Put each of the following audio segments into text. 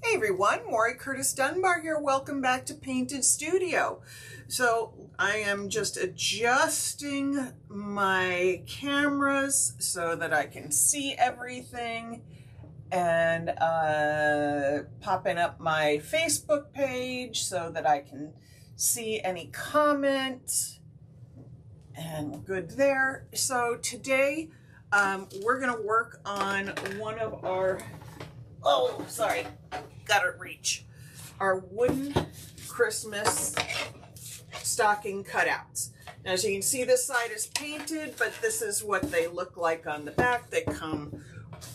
Hey everyone, Maury Curtis Dunbar here. Welcome back to Painted Studio. So I am just adjusting my cameras so that I can see everything and uh, popping up my Facebook page so that I can see any comments and good there. So today um, we're going to work on one of our, oh, sorry, got to reach, our wooden Christmas stocking cutouts. Now, as you can see, this side is painted, but this is what they look like on the back. They come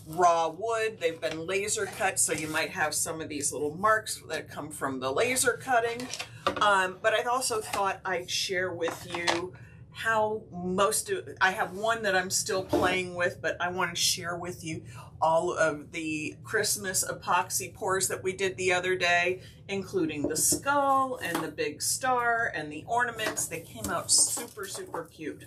raw wood. They've been laser cut, so you might have some of these little marks that come from the laser cutting. Um, but I also thought I'd share with you how most of, I have one that I'm still playing with, but I want to share with you all of the Christmas epoxy pours that we did the other day, including the skull and the big star and the ornaments. They came out super, super cute.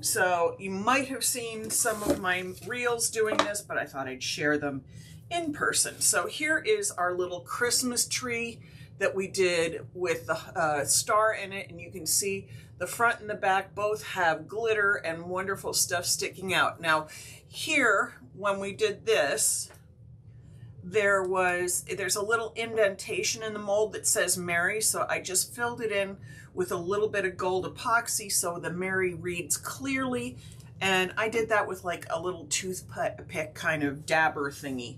So you might have seen some of my reels doing this, but I thought I'd share them in person. So here is our little Christmas tree that we did with the uh, star in it. And you can see the front and the back both have glitter and wonderful stuff sticking out. Now here, when we did this, there was, there's a little indentation in the mold that says Mary. So I just filled it in with a little bit of gold epoxy so the Mary reads clearly. And I did that with like a little toothpick kind of dabber thingy.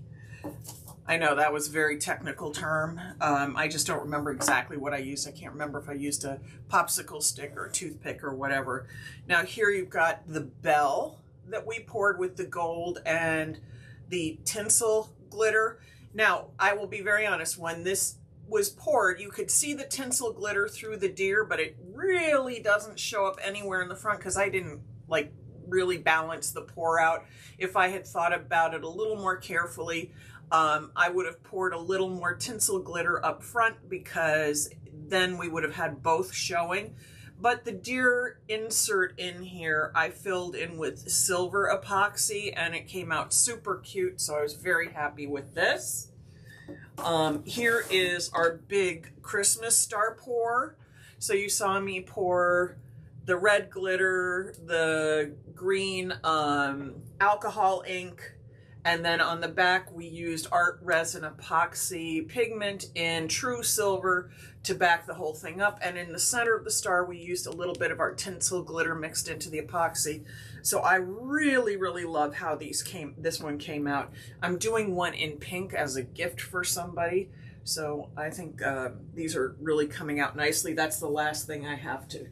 I know that was a very technical term. Um, I just don't remember exactly what I used. I can't remember if I used a popsicle stick or a toothpick or whatever. Now here you've got the bell that we poured with the gold and the tinsel glitter. Now, I will be very honest, when this was poured, you could see the tinsel glitter through the deer, but it really doesn't show up anywhere in the front because I didn't like really balance the pour out. If I had thought about it a little more carefully, um, I would have poured a little more tinsel glitter up front because then we would have had both showing. But the deer insert in here, I filled in with silver epoxy and it came out super cute. So I was very happy with this. Um, here is our big Christmas star pour. So you saw me pour the red glitter, the green um, alcohol ink, and then on the back, we used art resin epoxy pigment in true silver to back the whole thing up. And in the center of the star, we used a little bit of our tinsel glitter mixed into the epoxy. So I really, really love how these came, this one came out. I'm doing one in pink as a gift for somebody. So I think uh, these are really coming out nicely. That's the last thing I have to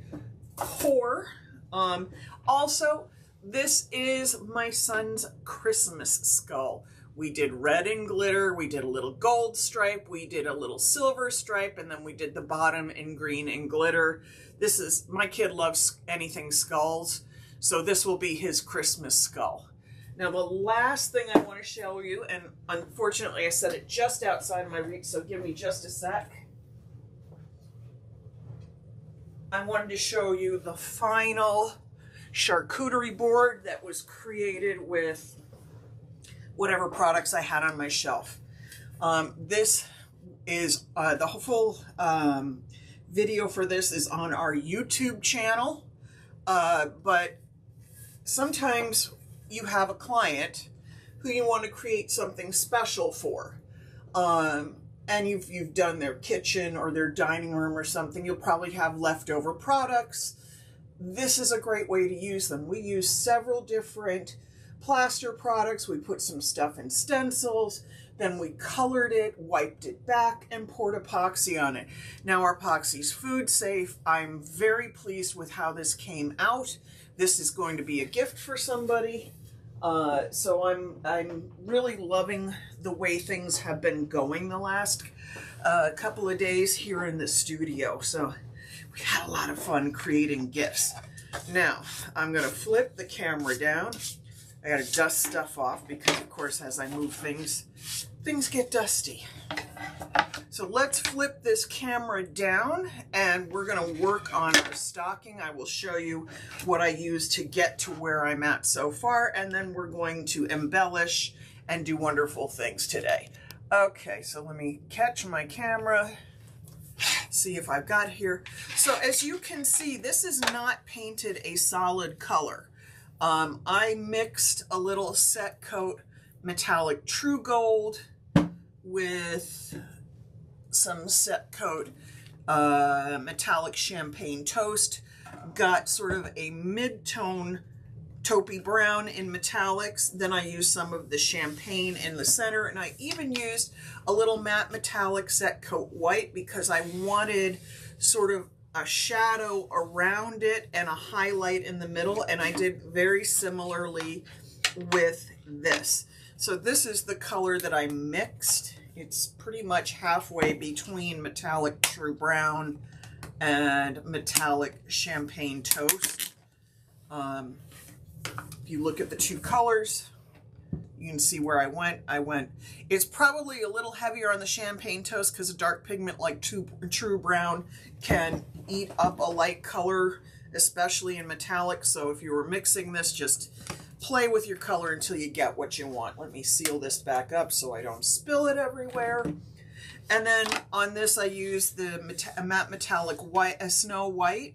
pour. Um, also, this is my son's Christmas skull. We did red and glitter, we did a little gold stripe, we did a little silver stripe, and then we did the bottom in green and glitter. This is, my kid loves anything skulls, so this will be his Christmas skull. Now the last thing I want to show you, and unfortunately I set it just outside my reach, so give me just a sec. I wanted to show you the final charcuterie board that was created with whatever products I had on my shelf. Um, this is uh, the full um, video for this is on our YouTube channel, uh, but sometimes you have a client who you want to create something special for. Um, and you've, you've done their kitchen or their dining room or something, you'll probably have leftover products. This is a great way to use them. We use several different plaster products. We put some stuff in stencils, then we colored it, wiped it back, and poured epoxy on it. Now our epoxy's food safe. I'm very pleased with how this came out. This is going to be a gift for somebody. Uh, so I'm, I'm really loving the way things have been going the last uh, couple of days here in the studio. So we had a lot of fun creating gifts. Now, I'm going to flip the camera down. I got to dust stuff off because, of course, as I move things, things get dusty. So let's flip this camera down and we're going to work on our stocking. I will show you what I use to get to where I'm at so far, and then we're going to embellish and do wonderful things today. Okay, so let me catch my camera, see if I've got here. So as you can see, this is not painted a solid color. Um, I mixed a little set coat metallic true gold with some set coat uh, metallic champagne toast. Got sort of a mid-tone taupey brown in metallics. Then I used some of the champagne in the center. And I even used a little matte metallic set coat white because I wanted sort of a shadow around it and a highlight in the middle. And I did very similarly with this. So this is the color that I mixed. It's pretty much halfway between metallic true brown and metallic champagne toast. Um, if you look at the two colors, you can see where I went. I went, it's probably a little heavier on the champagne toast because a dark pigment like true, brown can eat up a light color, especially in metallic. So if you were mixing this, just play with your color until you get what you want. Let me seal this back up so I don't spill it everywhere. And then on this, I use the matte metallic white, a snow white,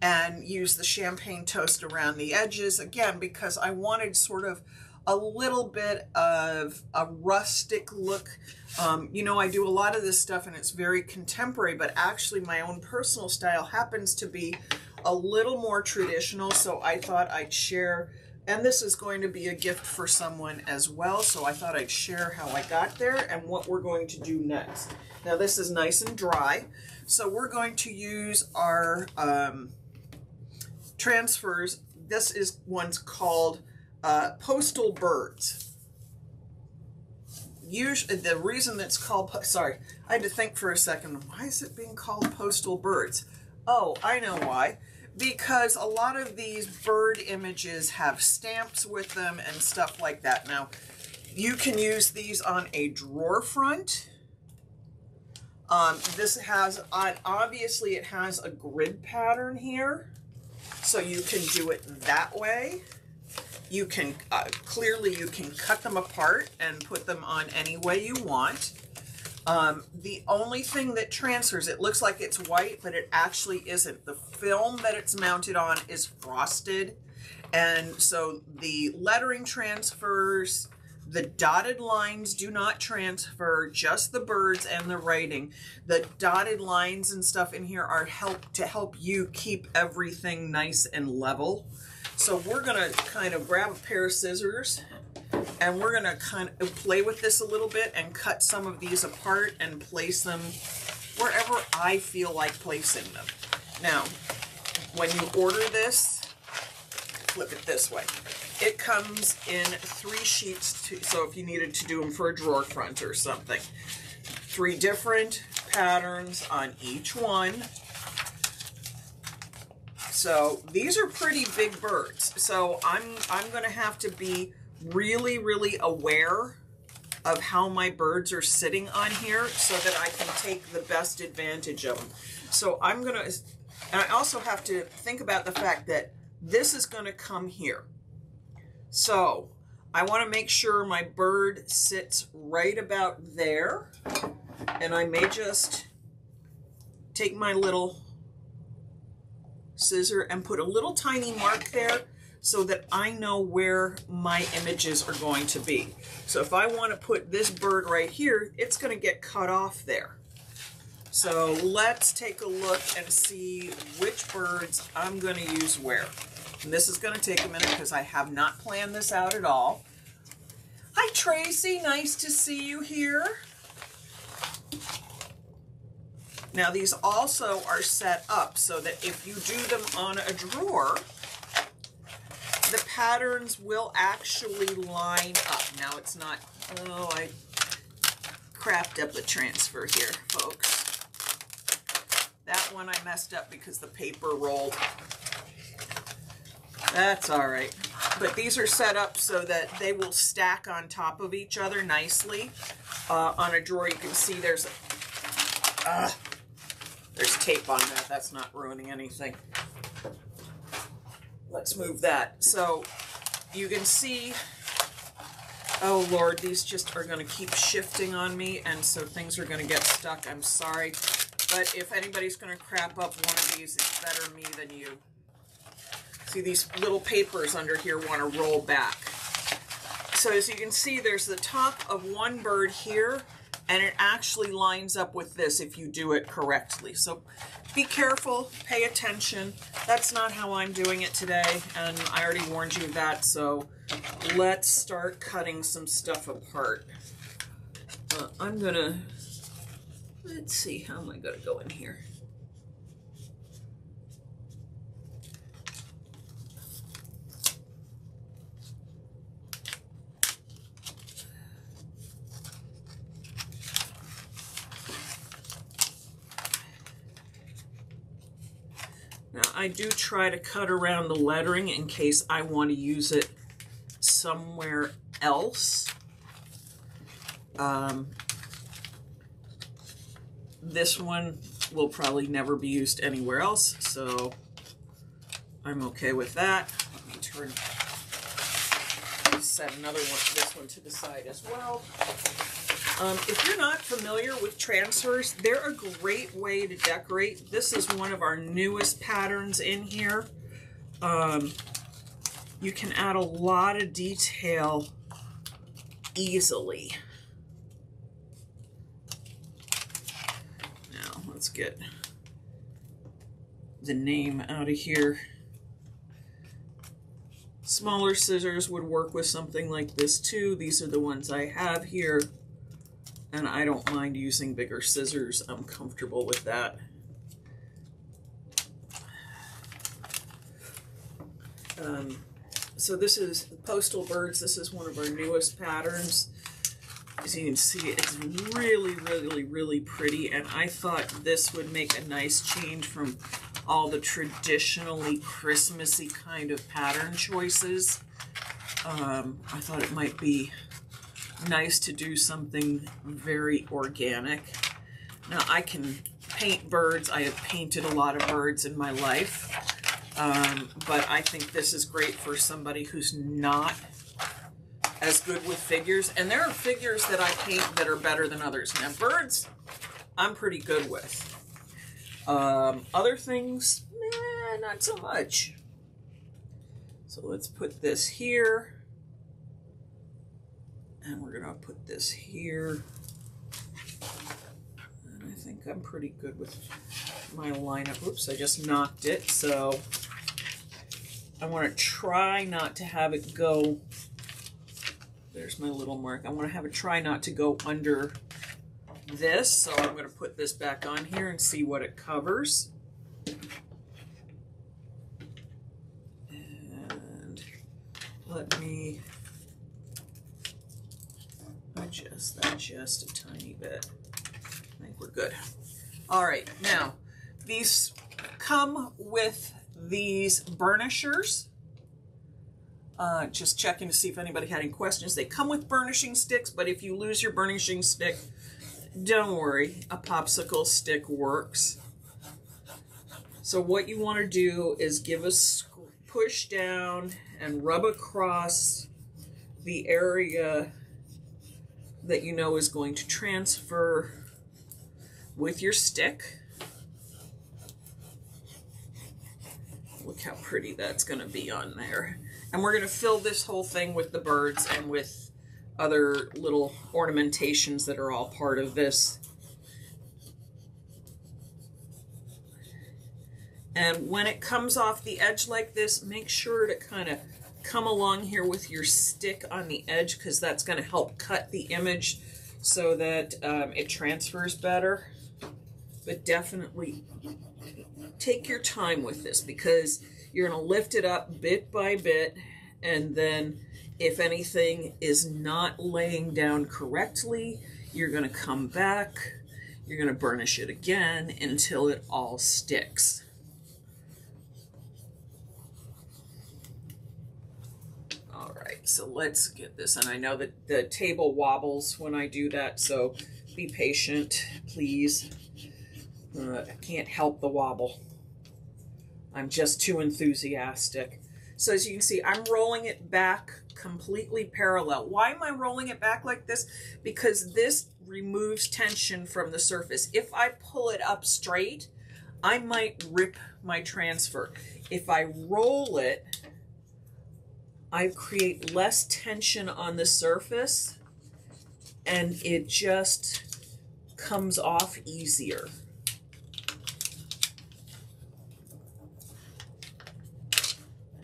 and use the champagne toast around the edges again because I wanted sort of a little bit of a rustic look. Um, you know, I do a lot of this stuff and it's very contemporary, but actually my own personal style happens to be a little more traditional. So I thought I'd share and this is going to be a gift for someone as well, so I thought I'd share how I got there and what we're going to do next. Now this is nice and dry, so we're going to use our um, transfers. This is one's called uh, Postal Birds. Usually, the reason it's called, sorry, I had to think for a second, why is it being called Postal Birds? Oh, I know why because a lot of these bird images have stamps with them and stuff like that. Now, you can use these on a drawer front. Um, this has, obviously it has a grid pattern here, so you can do it that way. You can, uh, clearly you can cut them apart and put them on any way you want. Um, the only thing that transfers, it looks like it's white, but it actually isn't. The film that it's mounted on is frosted. And so the lettering transfers, the dotted lines do not transfer, just the birds and the writing. The dotted lines and stuff in here are help to help you keep everything nice and level. So we're gonna kind of grab a pair of scissors and we're gonna kind of play with this a little bit and cut some of these apart and place them wherever I feel like placing them. Now, when you order this, flip it this way. It comes in three sheets, to, so if you needed to do them for a drawer front or something. Three different patterns on each one. So these are pretty big birds. So I'm I'm gonna have to be really, really aware of how my birds are sitting on here so that I can take the best advantage of them. So I'm going to, and I also have to think about the fact that this is going to come here. So I want to make sure my bird sits right about there. And I may just take my little scissor and put a little tiny mark there so that I know where my images are going to be. So if I want to put this bird right here, it's going to get cut off there. So let's take a look and see which birds I'm going to use where. And this is going to take a minute because I have not planned this out at all. Hi Tracy, nice to see you here. Now these also are set up so that if you do them on a drawer, the patterns will actually line up. Now it's not, oh, I crapped up the transfer here, folks. One I messed up because the paper rolled. That's all right. But these are set up so that they will stack on top of each other nicely. Uh, on a drawer, you can see there's, uh, there's tape on that. That's not ruining anything let's move that. So you can see Oh Lord, these just are going to keep shifting on me, and so things are going to get stuck. I'm sorry. But if anybody's going to crap up one of these, it's better me than you. See, these little papers under here want to roll back. So as you can see, there's the top of one bird here, and it actually lines up with this if you do it correctly. So be careful, pay attention. That's not how I'm doing it today, and I already warned you of that, so let's start cutting some stuff apart. Uh, I'm gonna, let's see, how am I gonna go in here? Now I do try to cut around the lettering in case I want to use it somewhere else. Um, this one will probably never be used anywhere else, so I'm okay with that. Let me turn, set another one, this one to the side as well. Um, if you're not familiar with transfers, they're a great way to decorate. This is one of our newest patterns in here. Um, you can add a lot of detail easily. Now, let's get the name out of here. Smaller scissors would work with something like this too. These are the ones I have here and I don't mind using bigger scissors. I'm comfortable with that. Um, so this is Postal Birds. This is one of our newest patterns. As you can see, it's really, really, really pretty, and I thought this would make a nice change from all the traditionally Christmassy kind of pattern choices. Um, I thought it might be nice to do something very organic. Now I can paint birds. I have painted a lot of birds in my life. Um, but I think this is great for somebody who's not as good with figures. And there are figures that I paint that are better than others. Now birds, I'm pretty good with. Um, other things, eh, not so much. So let's put this here. And we're gonna put this here. And I think I'm pretty good with my lineup. Oops, I just knocked it. So I wanna try not to have it go, there's my little mark. I wanna have a try not to go under this. So I'm gonna put this back on here and see what it covers. And let me adjust that just a tiny bit. I think we're good. All right, now these come with these burnishers. Uh, just checking to see if anybody had any questions. They come with burnishing sticks, but if you lose your burnishing stick, don't worry, a popsicle stick works. So what you want to do is give a push down and rub across the area that you know is going to transfer with your stick. Look how pretty that's going to be on there. And we're going to fill this whole thing with the birds and with other little ornamentations that are all part of this. And when it comes off the edge like this, make sure to kind of come along here with your stick on the edge because that's going to help cut the image so that um, it transfers better. But definitely take your time with this because you're going to lift it up bit by bit and then if anything is not laying down correctly, you're going to come back, you're going to burnish it again until it all sticks. All right, so let's get this. And I know that the table wobbles when I do that, so be patient, please. Uh, I can't help the wobble. I'm just too enthusiastic. So as you can see, I'm rolling it back completely parallel. Why am I rolling it back like this? Because this removes tension from the surface. If I pull it up straight, I might rip my transfer. If I roll it, I create less tension on the surface and it just comes off easier.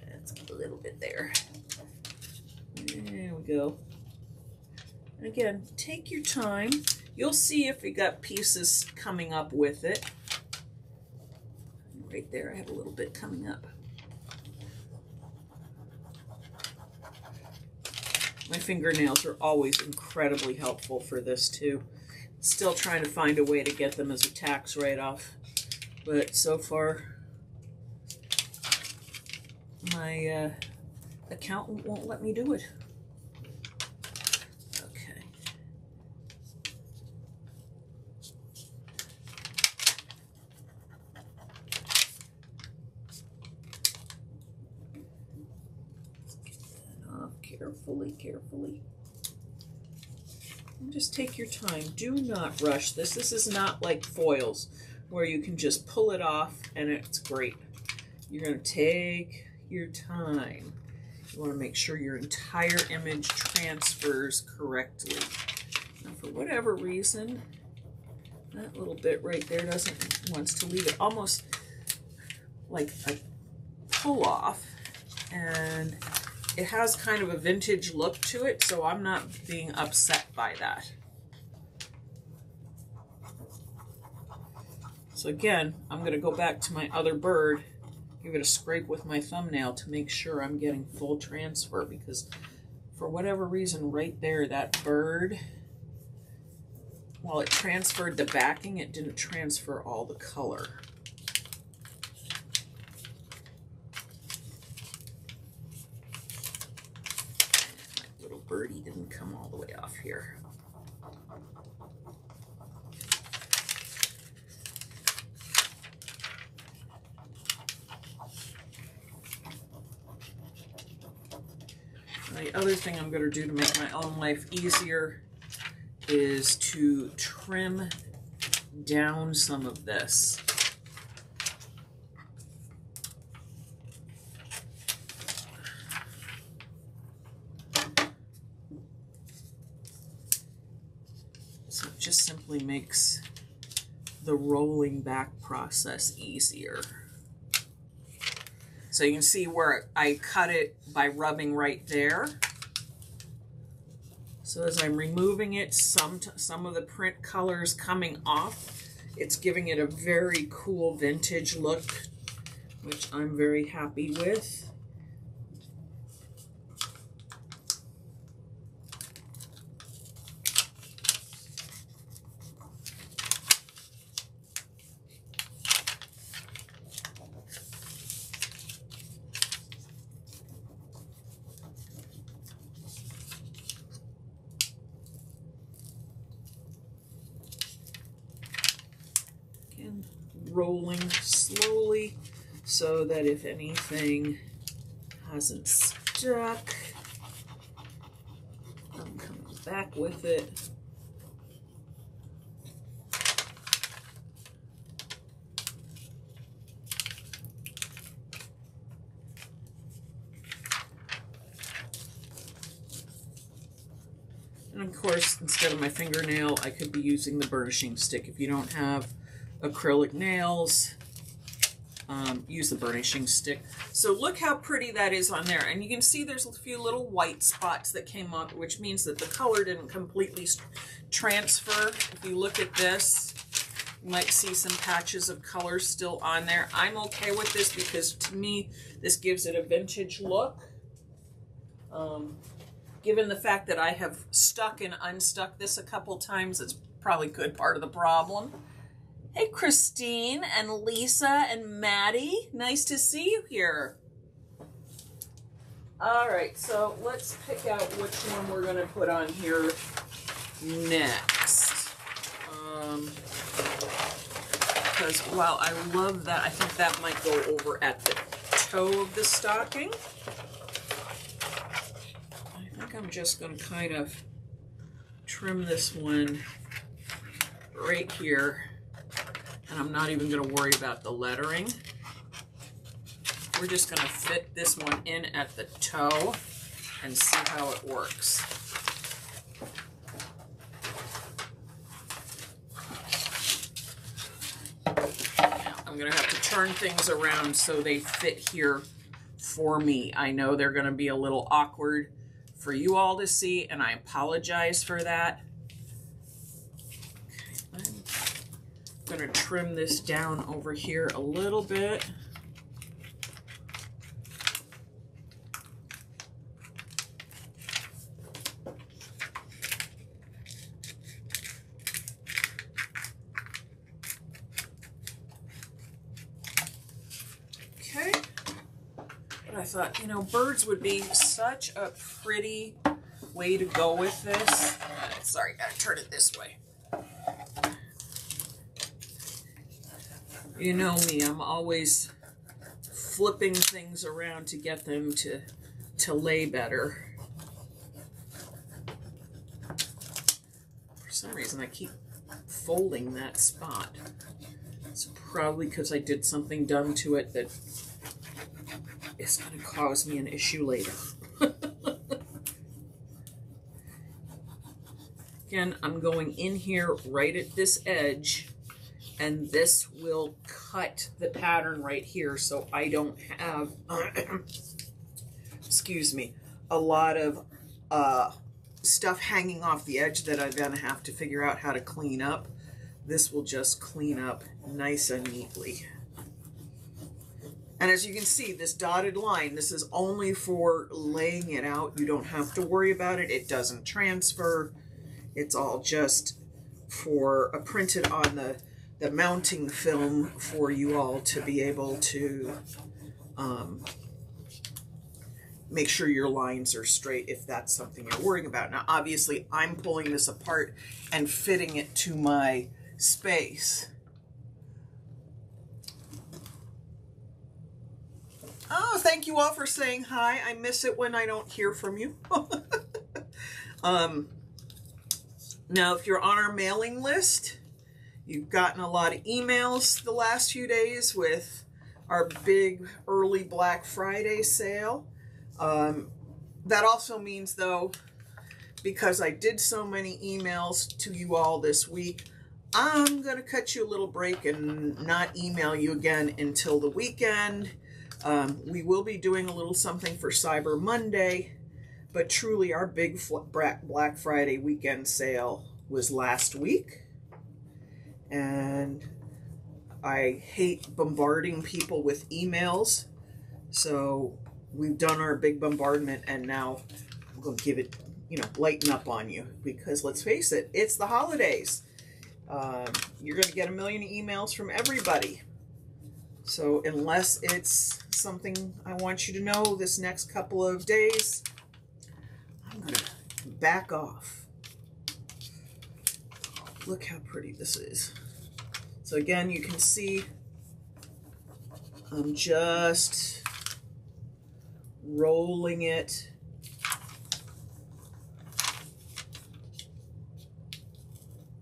That's a little bit there. There we go. And again, take your time. You'll see if you got pieces coming up with it. Right there, I have a little bit coming up. My fingernails are always incredibly helpful for this too. Still trying to find a way to get them as a tax write-off, but so far my uh, accountant won't let me do it. Okay. Get that off carefully, carefully. And just take your time. Do not rush this. This is not like foils where you can just pull it off and it's great. You're going to take your time. You want to make sure your entire image transfers correctly. Now, for whatever reason, that little bit right there doesn't wants to leave it almost like a pull off, and it has kind of a vintage look to it, so I'm not being upset by that. So again, I'm going to go back to my other bird give it a scrape with my thumbnail to make sure I'm getting full transfer because for whatever reason right there that bird while it transferred the backing it didn't transfer all the color. Little birdie didn't come all the way off here the other thing I'm going to do to make my own life easier is to trim down some of this. So it just simply makes the rolling back process easier. So you can see where I cut it by rubbing right there. So as I'm removing it, some, some of the print colors coming off, it's giving it a very cool vintage look, which I'm very happy with. rolling slowly so if anything hasn't stuck, I'm coming back with it. And of course, instead of my fingernail, I could be using the burnishing stick. If you don't have acrylic nails. Um, use the burnishing stick. So look how pretty that is on there. And you can see there's a few little white spots that came up, which means that the color didn't completely transfer. If you look at this, you might see some patches of color still on there. I'm okay with this because to me, this gives it a vintage look. Um, given the fact that I have stuck and unstuck this a couple times, it's probably good part of the problem. Hey, Christine and Lisa and Maddie. Nice to see you here. All right, so let's pick out which one we're going to put on here next. Um, because while I love that, I think that might go over at the toe of the stocking. I think I'm just gonna kind of trim this one right here. And I'm not even gonna worry about the lettering. We're just gonna fit this one in at the toe and see how it works. I'm gonna have to turn things around so they fit here for me. I know they're gonna be a little awkward for you all to see, and I apologize for that. Okay, I'm gonna trim this down over here a little bit. Okay. But I thought, you know, birds would be such a pretty way to go with this. Sorry, gotta turn it this way. You know me, I'm always flipping things around to get them to to lay better. For some reason I keep folding that spot. It's probably because I did something dumb to it that is going to cause me an issue later. Again, I'm going in here right at this edge and this will cut the pattern right here so I don't have, excuse me, a lot of uh, stuff hanging off the edge that I'm to have to figure out how to clean up. This will just clean up nice and neatly. And as you can see, this dotted line, this is only for laying it out. You don't have to worry about it. It doesn't transfer. It's all just for a printed on the, the mounting film for you all to be able to um, make sure your lines are straight if that's something you're worrying about. Now, obviously, I'm pulling this apart and fitting it to my space. Oh, thank you all for saying hi. I miss it when I don't hear from you. um, now, if you're on our mailing list, you've gotten a lot of emails the last few days with our big early Black Friday sale. Um, that also means, though, because I did so many emails to you all this week, I'm going to cut you a little break and not email you again until the weekend um, we will be doing a little something for Cyber Monday, but truly our big Black Friday weekend sale was last week. And I hate bombarding people with emails. So we've done our big bombardment and now I'm going to give it, you know, lighten up on you because let's face it, it's the holidays. Um, you're going to get a million emails from everybody. So unless it's something I want you to know this next couple of days, I'm going to back off. Look how pretty this is. So again, you can see I'm just rolling it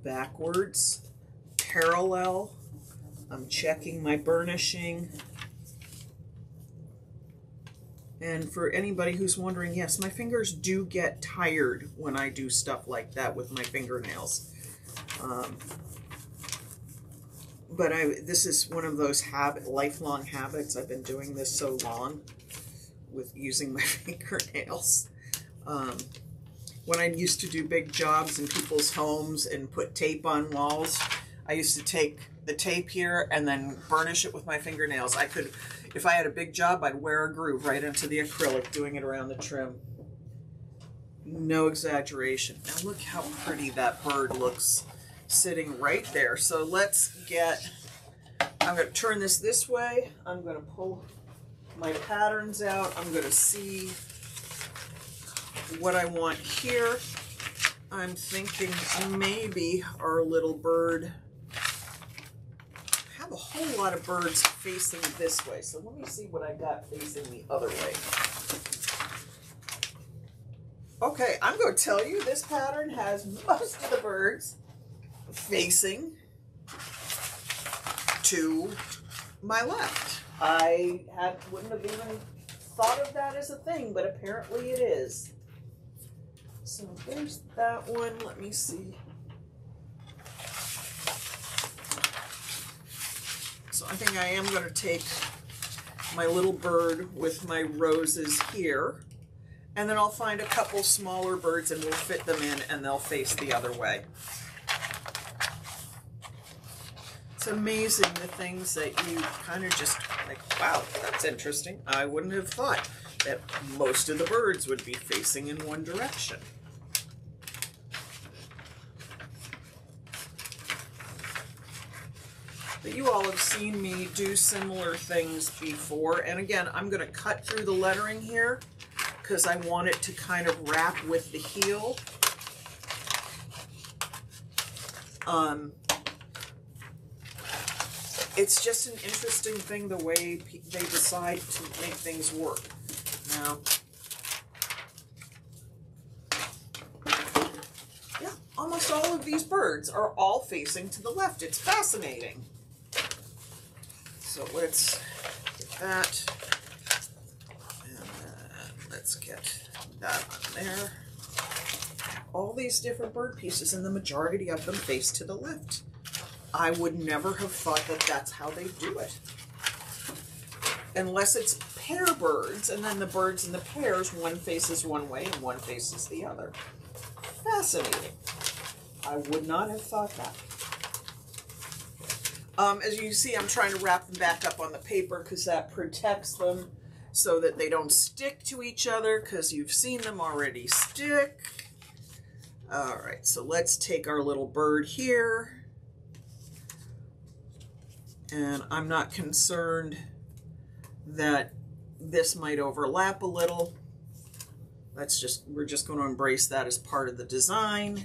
backwards, parallel I'm checking my burnishing. And for anybody who's wondering, yes, my fingers do get tired when I do stuff like that with my fingernails. Um, but I, this is one of those habit, lifelong habits. I've been doing this so long with using my fingernails. Um, when I used to do big jobs in people's homes and put tape on walls, I used to take the tape here and then burnish it with my fingernails. I could, if I had a big job, I'd wear a groove right into the acrylic doing it around the trim. No exaggeration. Now look how pretty that bird looks sitting right there. So let's get, I'm going to turn this this way. I'm going to pull my patterns out. I'm going to see what I want here. I'm thinking maybe our little bird I have a whole lot of birds facing this way. So let me see what I got facing the other way. Okay, I'm going to tell you this pattern has most of the birds facing to my left. I had wouldn't have even thought of that as a thing, but apparently it is. So there's that one. Let me see. So I think I am going to take my little bird with my roses here. And then I'll find a couple smaller birds and we'll fit them in and they'll face the other way. It's amazing the things that you kind of just like, wow, that's interesting. I wouldn't have thought that most of the birds would be facing in one direction. But you all have seen me do similar things before. And again, I'm going to cut through the lettering here because I want it to kind of wrap with the heel. Um, it's just an interesting thing the way they decide to make things work. Now, yeah, almost all of these birds are all facing to the left. It's fascinating. So let's get that. And uh, let's get that on there. All these different bird pieces, and the majority of them face to the left. I would never have thought that that's how they do it. Unless it's pair birds, and then the birds and the pairs, one faces one way and one faces the other. Fascinating. I would not have thought that. Um, as you see, I'm trying to wrap them back up on the paper because that protects them so that they don't stick to each other because you've seen them already stick. All right, so let's take our little bird here. And I'm not concerned that this might overlap a little. That's just, we're just going to embrace that as part of the design.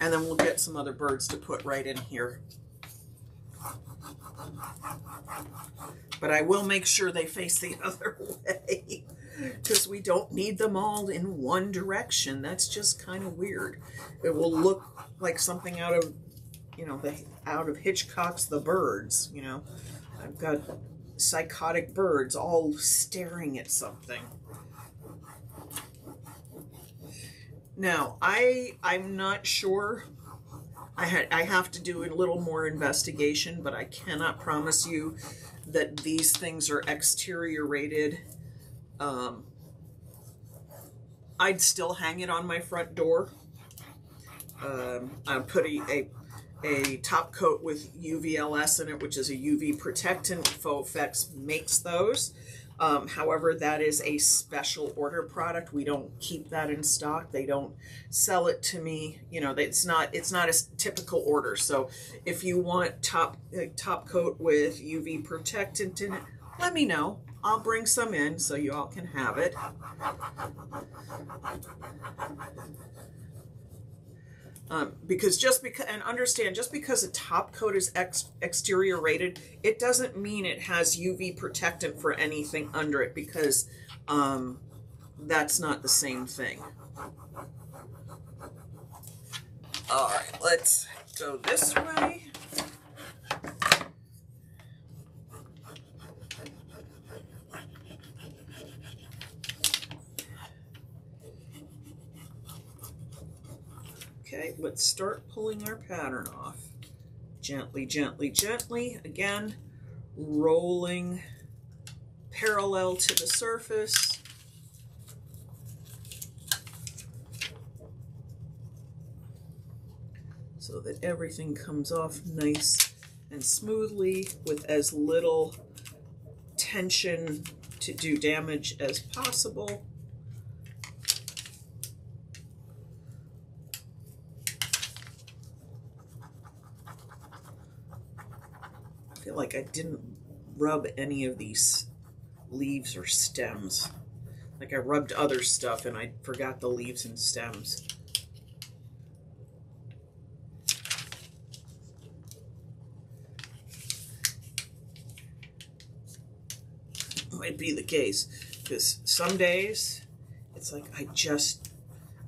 And then we'll get some other birds to put right in here. But I will make sure they face the other way because we don't need them all in one direction. That's just kind of weird. It will look like something out of, you know, the out of Hitchcock's The Birds, you know. I've got psychotic birds all staring at something. Now, I I'm not sure I, had, I have to do a little more investigation, but I cannot promise you that these things are exterior rated. Um, I'd still hang it on my front door. Um, I put a, a, a, top coat with UVLS in it, which is a UV protectant. Effects makes those. Um, however, that is a special order product. We don't keep that in stock. They don't sell it to me. You know, it's not it's not a typical order. So if you want top uh, top coat with UV protectant in it, let me know. I'll bring some in so you all can have it. Um, because just because, and understand, just because a top coat is ex exterior rated, it doesn't mean it has UV protectant for anything under it because um, that's not the same thing. All right, let's go this way. Okay, let's start pulling our pattern off. Gently, gently, gently. Again, rolling parallel to the surface. So that everything comes off nice and smoothly with as little tension to do damage as possible. Like I didn't rub any of these leaves or stems. Like I rubbed other stuff and I forgot the leaves and stems. Might be the case because some days it's like I just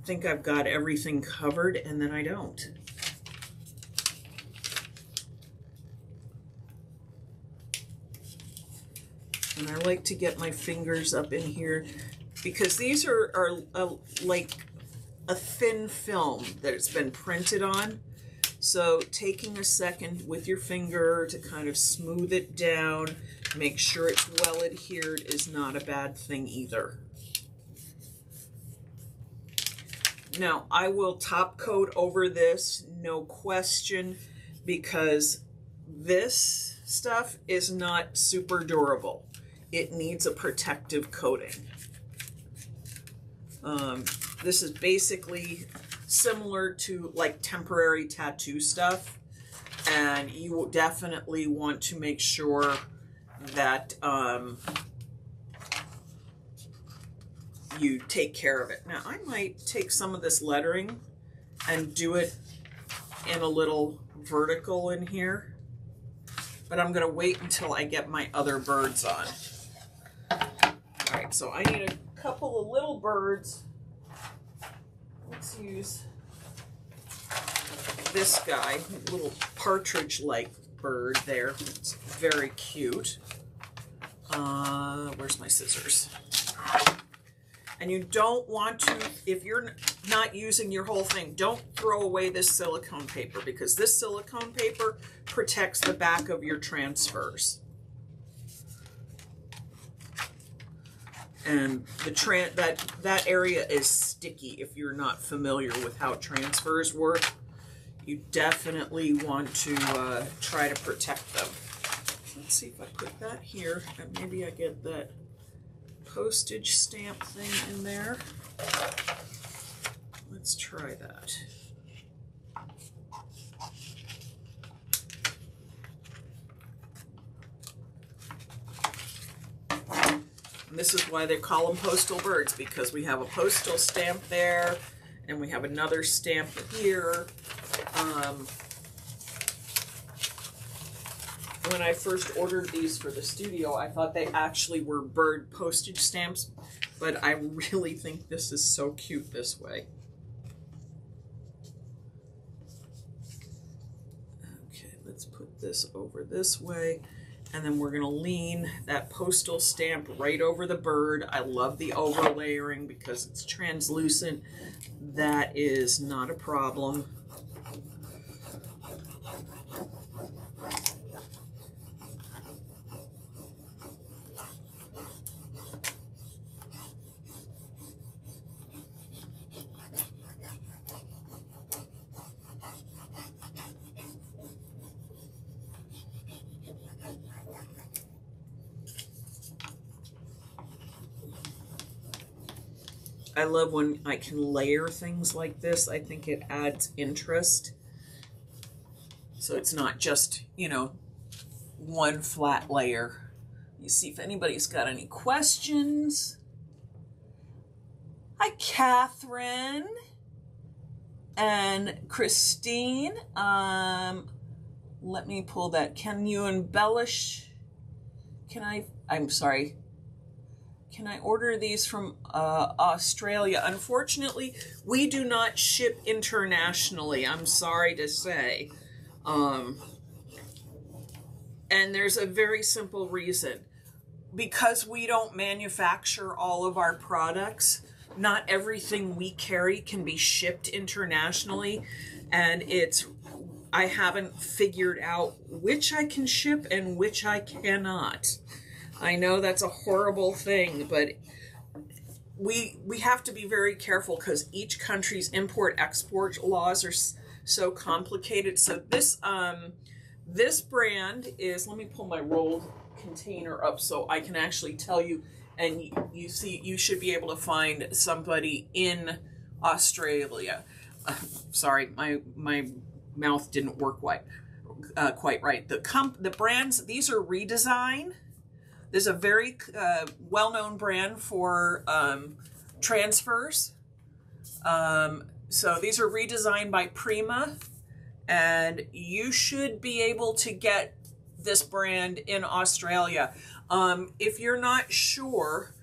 think I've got everything covered and then I don't. And I like to get my fingers up in here because these are, are uh, like a thin film that it's been printed on. So taking a second with your finger to kind of smooth it down, make sure it's well adhered is not a bad thing either. Now, I will top coat over this, no question, because this stuff is not super durable. It needs a protective coating. Um, this is basically similar to like temporary tattoo stuff. And you definitely want to make sure that um, you take care of it. Now, I might take some of this lettering and do it in a little vertical in here. But I'm going to wait until I get my other birds on. So I need a couple of little birds let's use this guy, little partridge-like bird there. It's very cute. Uh, where's my scissors? And you don't want to, if you're not using your whole thing, don't throw away this silicone paper because this silicone paper protects the back of your transfers. And the tran that that area is sticky if you're not familiar with how transfers work. You definitely want to uh, try to protect them. Let's see if I put that here. And maybe I get that postage stamp thing in there. Let's try that And this is why they call them postal birds, because we have a postal stamp there, and we have another stamp here. Um, when I first ordered these for the studio, I thought they actually were bird postage stamps, but I really think this is so cute this way. Okay, let's put this over this way and then we're gonna lean that postal stamp right over the bird. I love the overlayering because it's translucent. That is not a problem. Love when I can layer things like this. I think it adds interest. So it's not just, you know, one flat layer. You see if anybody's got any questions. Hi, Catherine and Christine. Um, let me pull that. Can you embellish? Can I? I'm sorry. Can I order these from uh, Australia? Unfortunately, we do not ship internationally. I'm sorry to say. Um, and there's a very simple reason. Because we don't manufacture all of our products, not everything we carry can be shipped internationally. And it's, I haven't figured out which I can ship and which I cannot. I know that's a horrible thing, but we we have to be very careful because each country's import export laws are so complicated. So this um this brand is let me pull my rolled container up so I can actually tell you and you, see you should be able to find somebody in Australia. Uh, sorry, my my mouth didn't work quite uh, quite right. The comp the brands these are redesign there's a very uh, well-known brand for um, transfers. Um, so these are redesigned by Prima, and you should be able to get this brand in Australia. Um, if you're not sure,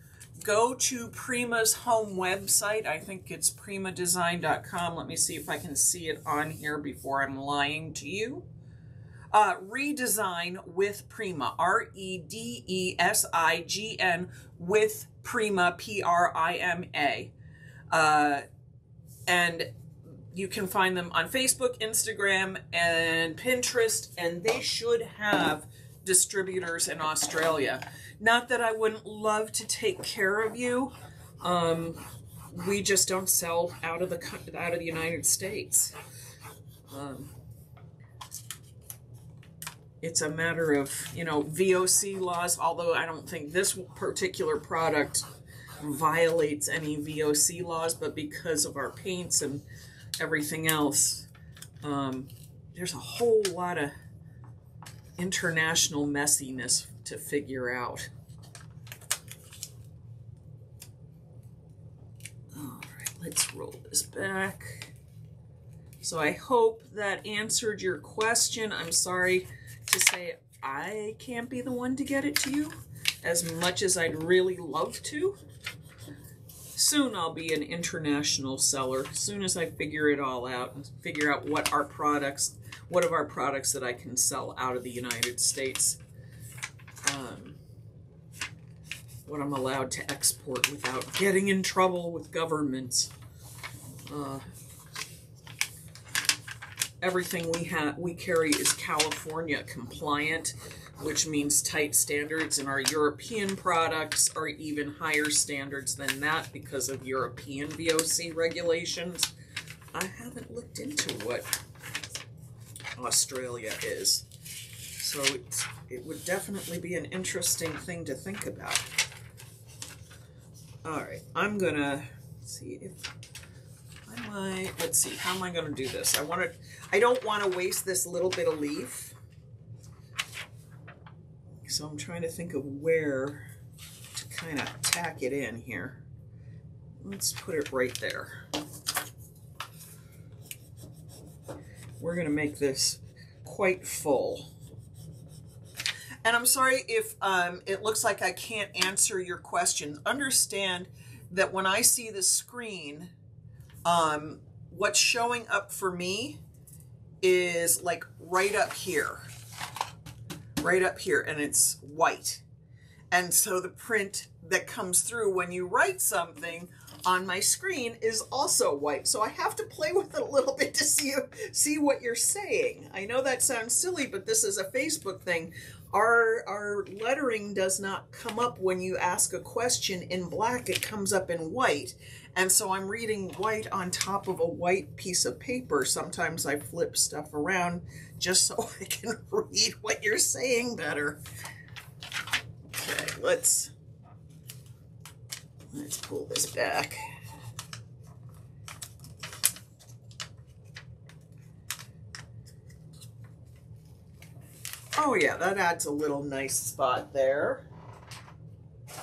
go to Prima's home website. I think it's primadesign.com. Let me see if I can see it on here before I'm lying to you. Uh, redesign with Prima, R E D E S I G N with Prima, P R I M A. Uh, and you can find them on Facebook, Instagram, and Pinterest, and they should have distributors in Australia. Not that I wouldn't love to take care of you. Um, we just don't sell out of the out of the United States. Um, it's a matter of you know VOC laws. Although I don't think this particular product violates any VOC laws, but because of our paints and everything else, um, there's a whole lot of international messiness to figure out. All right, let's roll this back. So I hope that answered your question. I'm sorry to say I can't be the one to get it to you as much as I'd really love to. Soon I'll be an international seller. As soon as I figure it all out and figure out what our products what of our products that I can sell out of the United States, um, what I'm allowed to export without getting in trouble with governments. Uh, everything we have we carry is California compliant, which means tight standards, and our European products are even higher standards than that because of European VOC regulations. I haven't looked into what Australia is. So it would definitely be an interesting thing to think about. All right, I'm gonna see if I might, let's see, how am I gonna do this? I wanna, I don't wanna waste this little bit of leaf. So I'm trying to think of where to kind of tack it in here. Let's put it right there. we're going to make this quite full. And I'm sorry if um, it looks like I can't answer your questions. Understand that when I see the screen, um, what's showing up for me is like right up here, right up here, and it's white. And so the print that comes through when you write something on my screen is also white. So I have to play with it a little bit to see, see what you're saying. I know that sounds silly, but this is a Facebook thing. Our, our lettering does not come up when you ask a question in black. It comes up in white. And so I'm reading white on top of a white piece of paper. Sometimes I flip stuff around just so I can read what you're saying better. Okay, let's Let's pull this back. Oh yeah, that adds a little nice spot there.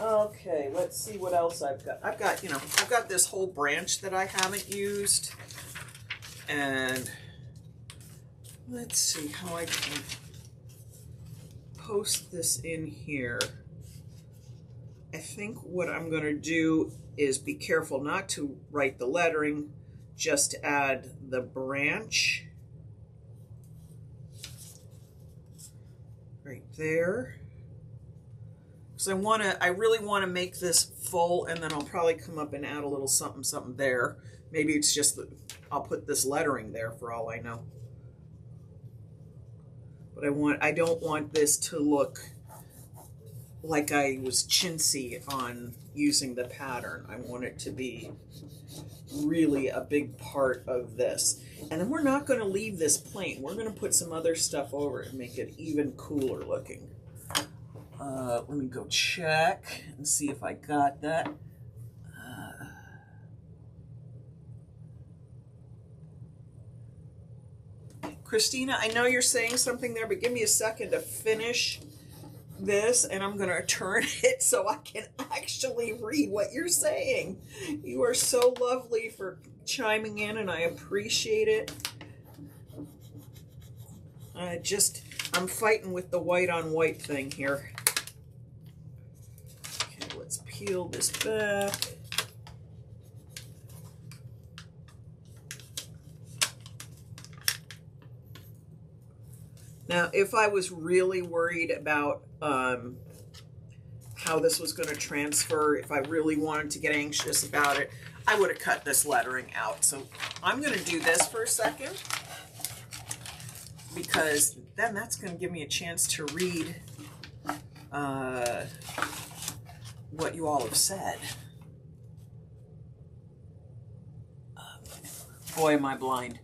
Okay, let's see what else I've got. I've got, you know, I've got this whole branch that I haven't used. And let's see how I can post this in here. I think what I'm going to do is be careful not to write the lettering, just add the branch right there. Because I want to, I really want to make this full and then I'll probably come up and add a little something, something there. Maybe it's just I'll put this lettering there for all I know. But I want, I don't want this to look like I was chintzy on using the pattern. I want it to be really a big part of this. And then we're not going to leave this plain. We're going to put some other stuff over it and make it even cooler looking. Uh, let me go check and see if I got that. Uh, Christina, I know you're saying something there, but give me a second to finish this and I'm going to turn it so I can actually read what you're saying. You are so lovely for chiming in and I appreciate it. I just, I'm fighting with the white on white thing here. Okay, let's peel this back. Now, if I was really worried about um, how this was going to transfer, if I really wanted to get anxious about it, I would have cut this lettering out. So I'm going to do this for a second because then that's going to give me a chance to read uh, what you all have said. boy, am I blind.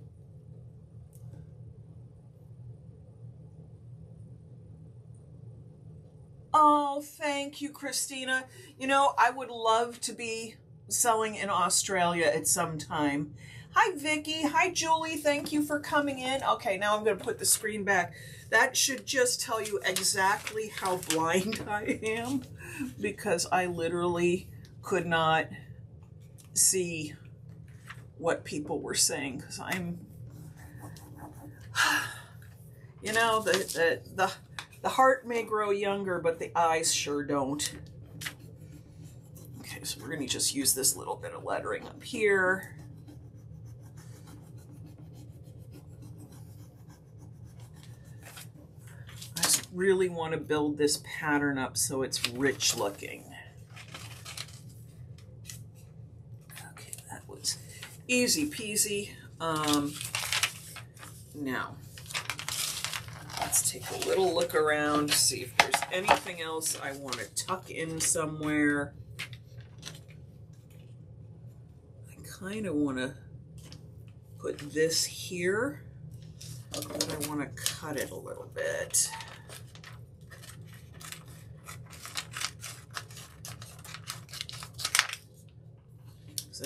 Oh, thank you, Christina. You know, I would love to be selling in Australia at some time. Hi, Vicki. Hi, Julie. Thank you for coming in. Okay, now I'm going to put the screen back. That should just tell you exactly how blind I am because I literally could not see what people were saying because I'm, you know, the, the, the, the heart may grow younger, but the eyes sure don't. Okay, so we're going to just use this little bit of lettering up here. I just really want to build this pattern up so it's rich looking. Okay, that was easy peasy. Um, now, let's take a little look around, see if there's anything else I want to tuck in somewhere. Kind of want to put this here, but I want to cut it a little bit.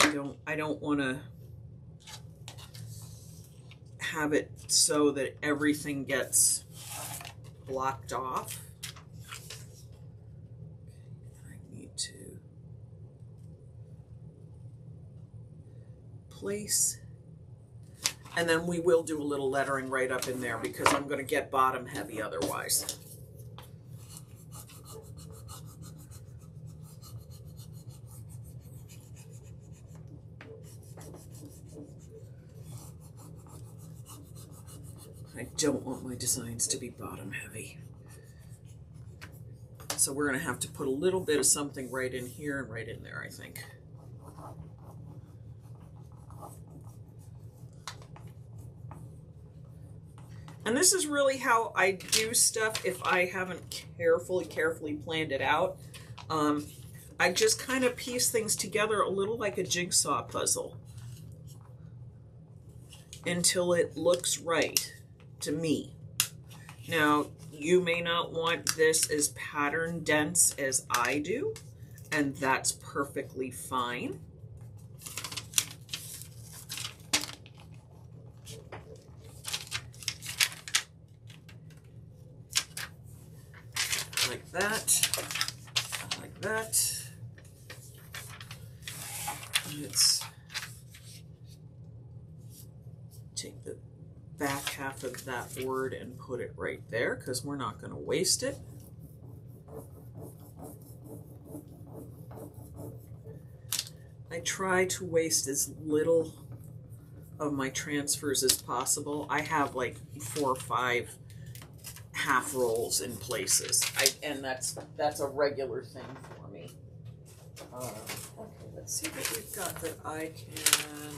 I don't, I don't want to have it so that everything gets blocked off. Place. And then we will do a little lettering right up in there because I'm going to get bottom heavy otherwise. I don't want my designs to be bottom heavy. So we're going to have to put a little bit of something right in here and right in there, I think. And this is really how I do stuff if I haven't carefully, carefully planned it out. Um, I just kind of piece things together a little like a jigsaw puzzle until it looks right to me. Now, you may not want this as pattern dense as I do, and that's perfectly fine. That, like that. Let's take the back half of that word and put it right there because we're not going to waste it. I try to waste as little of my transfers as possible. I have like four or five half rolls in places. I, and that's that's a regular thing for me. Um, okay, let's see what we've got that I can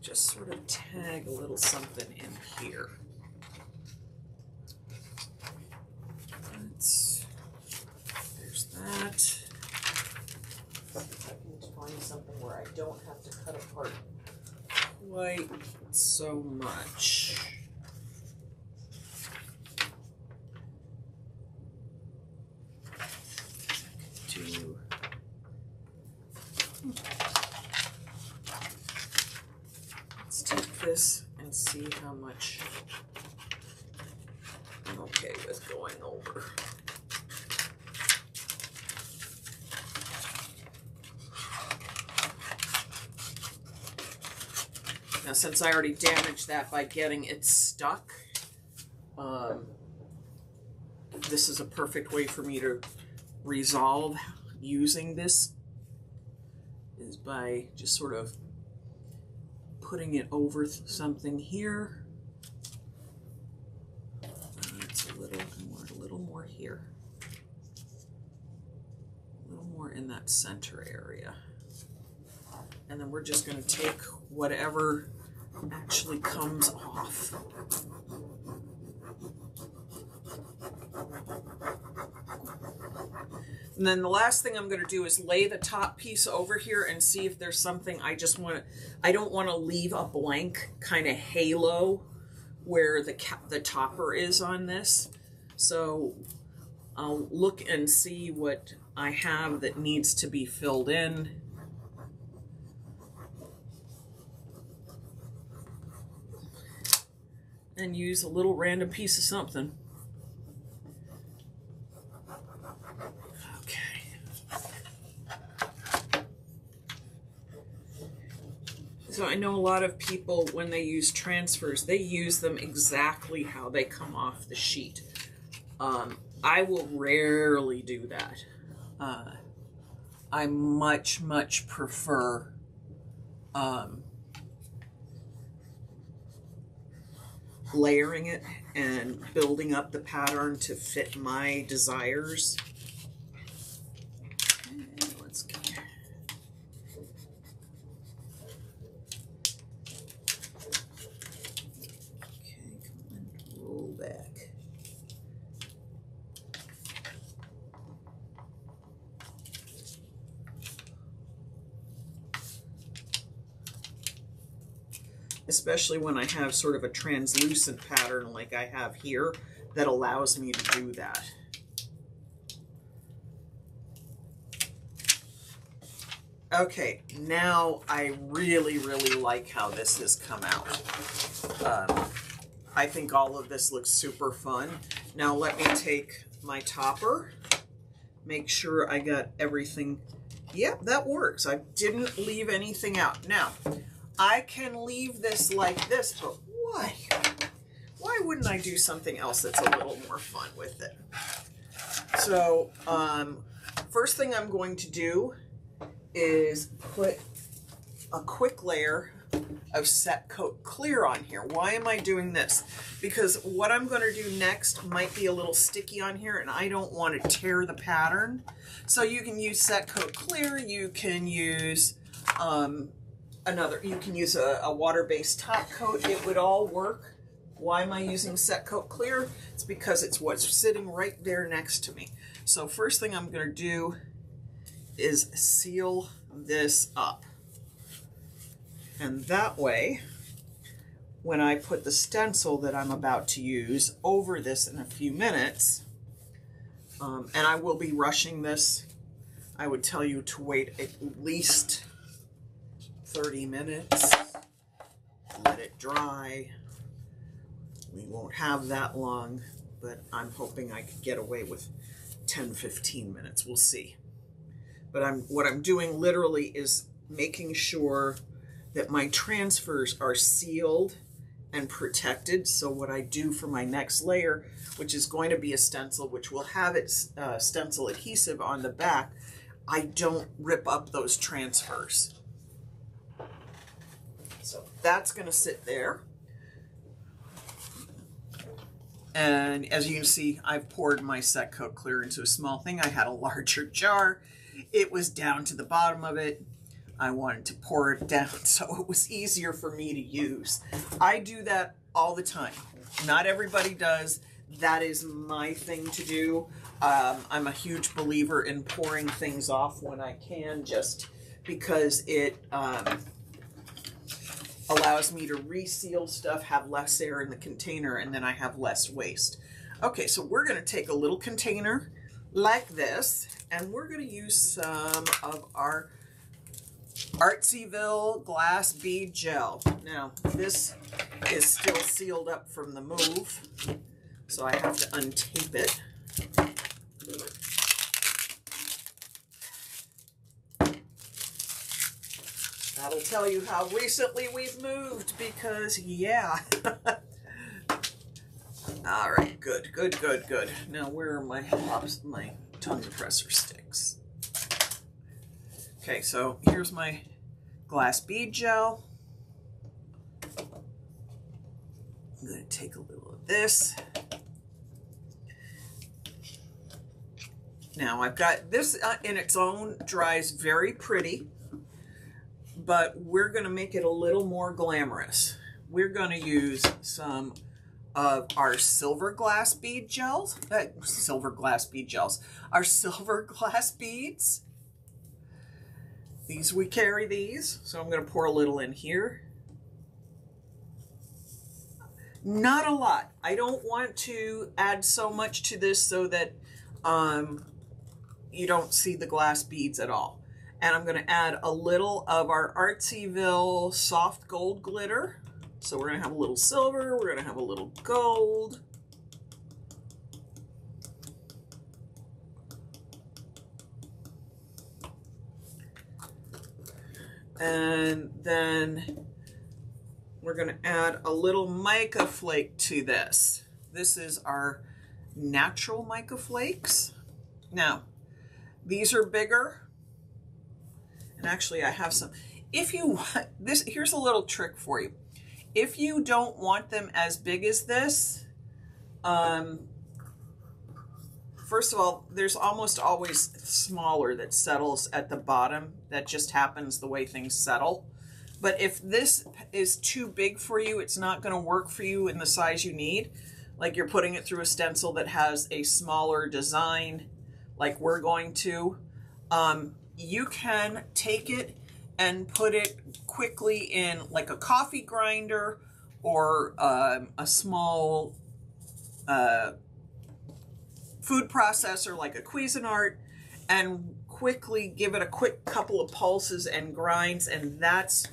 just sort of tag a little something in here. Let's, there's that. I can find something where I don't have to cut apart quite so much. this and see how much I'm okay with going over. Now, since I already damaged that by getting it stuck, um, this is a perfect way for me to resolve using this is by just sort of putting it over something here. It's a little more, a little more here. A little more in that center area. And then we're just going to take whatever actually comes off. And then the last thing I'm going to do is lay the top piece over here and see if there's something I just want to, I don't want to leave a blank kind of halo where the, the topper is on this. So I'll look and see what I have that needs to be filled in. And use a little random piece of something. Okay. So I know a lot of people, when they use transfers, they use them exactly how they come off the sheet. Um, I will rarely do that. Uh, I much, much prefer um, layering it and building up the pattern to fit my desires. Especially when I have sort of a translucent pattern like I have here that allows me to do that. Okay, now I really, really like how this has come out. Um, I think all of this looks super fun. Now let me take my topper, make sure I got everything. Yep, that works. I didn't leave anything out. Now, I can leave this like this, but why? Why wouldn't I do something else that's a little more fun with it? So, um, first thing I'm going to do is put a quick layer of set coat clear on here. Why am I doing this? Because what I'm going to do next might be a little sticky on here and I don't want to tear the pattern. So you can use set coat clear, you can use um, another, you can use a, a water-based top coat. It would all work. Why am I using Set Coat Clear? It's because it's what's sitting right there next to me. So first thing I'm going to do is seal this up. And that way, when I put the stencil that I'm about to use over this in a few minutes, um, and I will be rushing this, I would tell you to wait at least 30 minutes. Let it dry. We won't have that long, but I'm hoping I could get away with 10, 15 minutes. We'll see. But I'm what I'm doing literally is making sure that my transfers are sealed and protected. So what I do for my next layer, which is going to be a stencil, which will have its uh, stencil adhesive on the back, I don't rip up those transfers. That's going to sit there. And as you can see, I've poured my set coat clear into a small thing. I had a larger jar. It was down to the bottom of it. I wanted to pour it down so it was easier for me to use. I do that all the time. Not everybody does. That is my thing to do. Um, I'm a huge believer in pouring things off when I can just because it um, allows me to reseal stuff, have less air in the container, and then I have less waste. Okay, so we're going to take a little container like this, and we're going to use some of our Artsyville glass bead gel. Now, this is still sealed up from the move, so I have to untape it. That'll tell you how recently we've moved because, yeah. All right, good, good, good, good. Now, where are my my tongue depressor sticks? Okay, so here's my glass bead gel. I'm going to take a little of this. Now I've got this uh, in its own dries very pretty, but we're going to make it a little more glamorous. We're going to use some of our silver glass bead gels, uh, silver glass bead gels, our silver glass beads these, we carry these, so I'm going to pour a little in here. Not a lot. I don't want to add so much to this so that um, you don't see the glass beads at all. And I'm going to add a little of our Artsyville soft gold glitter. So we're to have a little silver, we're to have a little gold. And then we're going to add a little mica flake to this. This is our natural mica flakes. Now, these are bigger. And actually I have some. If you want, this, here's a little trick for you. If you don't want them as big as this, um, first of all, there's almost always smaller that settles at the bottom. That just happens the way things settle. But if this is too big for you, it's not going to work for you in the size you need. Like you're putting it through a stencil that has a smaller design, like we're going to. Um, you can take it and put it quickly in like a coffee grinder or um, a small uh, food processor like a Cuisinart and quickly give it a quick couple of pulses and grinds and that's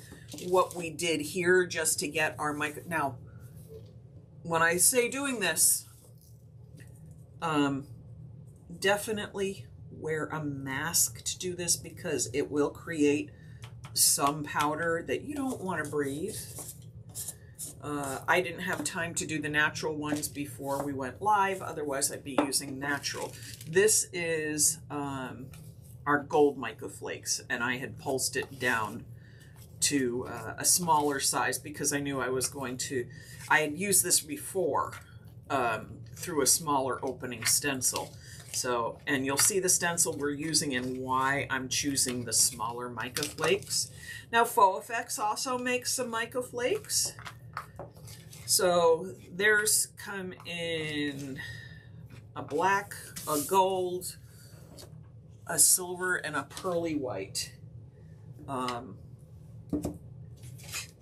what we did here just to get our mic. Now, when I say doing this, um, definitely wear a mask to do this because it will create some powder that you don't want to breathe. Uh, I didn't have time to do the natural ones before we went live, otherwise I'd be using natural. This is um, our gold mica flakes, and I had pulsed it down to uh, a smaller size because I knew I was going to, I had used this before um, through a smaller opening stencil. So, and you'll see the stencil we're using and why I'm choosing the smaller mica flakes. Now, Faux Effects also makes some mica flakes. So theirs come in a black, a gold, a silver, and a pearly white. Um,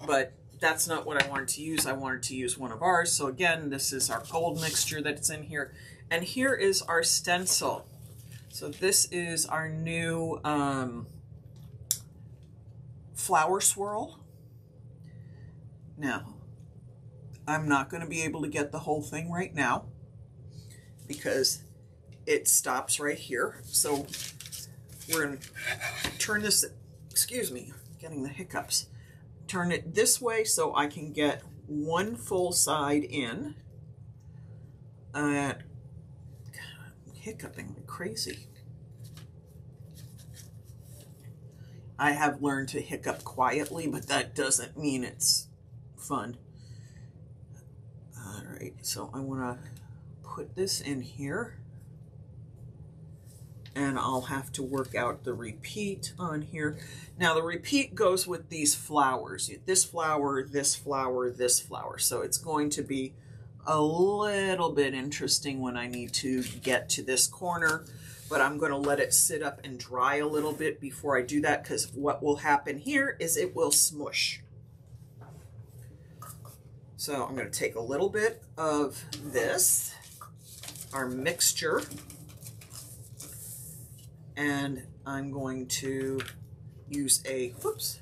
but that's not what I wanted to use. I wanted to use one of ours. So again, this is our gold mixture that's in here. And here is our stencil. So this is our new um, flower swirl. Now, I'm not going to be able to get the whole thing right now because it stops right here. So we're going to turn this, excuse me, getting the hiccups. Turn it this way so I can get one full side in. Uh, hiccuping like crazy. I have learned to hiccup quietly, but that doesn't mean it's fun All right, so I want to put this in here and I'll have to work out the repeat on here. Now the repeat goes with these flowers. This flower, this flower, this flower. So it's going to be a little bit interesting when I need to get to this corner, but I'm going to let it sit up and dry a little bit before I do that because what will happen here is it will smush. So I'm going to take a little bit of this, our mixture, and I'm going to use a, whoops,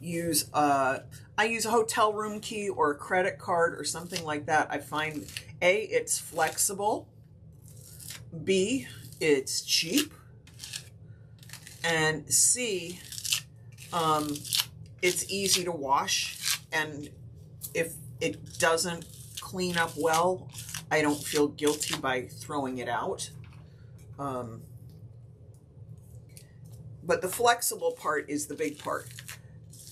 use a, uh, I use a hotel room key or a credit card or something like that. I find A, it's flexible, B, it's cheap, and C, um, it's easy to wash and if it doesn't clean up well, I don't feel guilty by throwing it out. Um, but the flexible part is the big part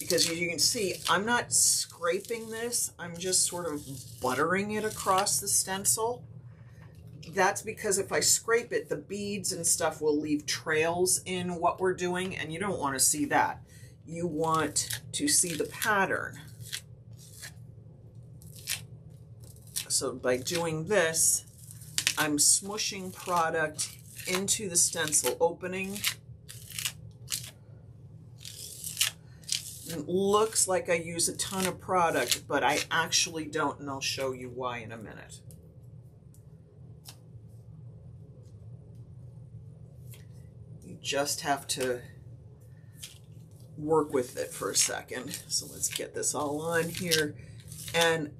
because as you can see I'm not scraping this I'm just sort of buttering it across the stencil. That's because if I scrape it the beads and stuff will leave trails in what we're doing and you don't want to see that. You want to see the pattern. So by doing this I'm smushing product into the stencil opening It looks like I use a ton of product, but I actually don't, and I'll show you why in a minute. You just have to work with it for a second. So let's get this all on here. And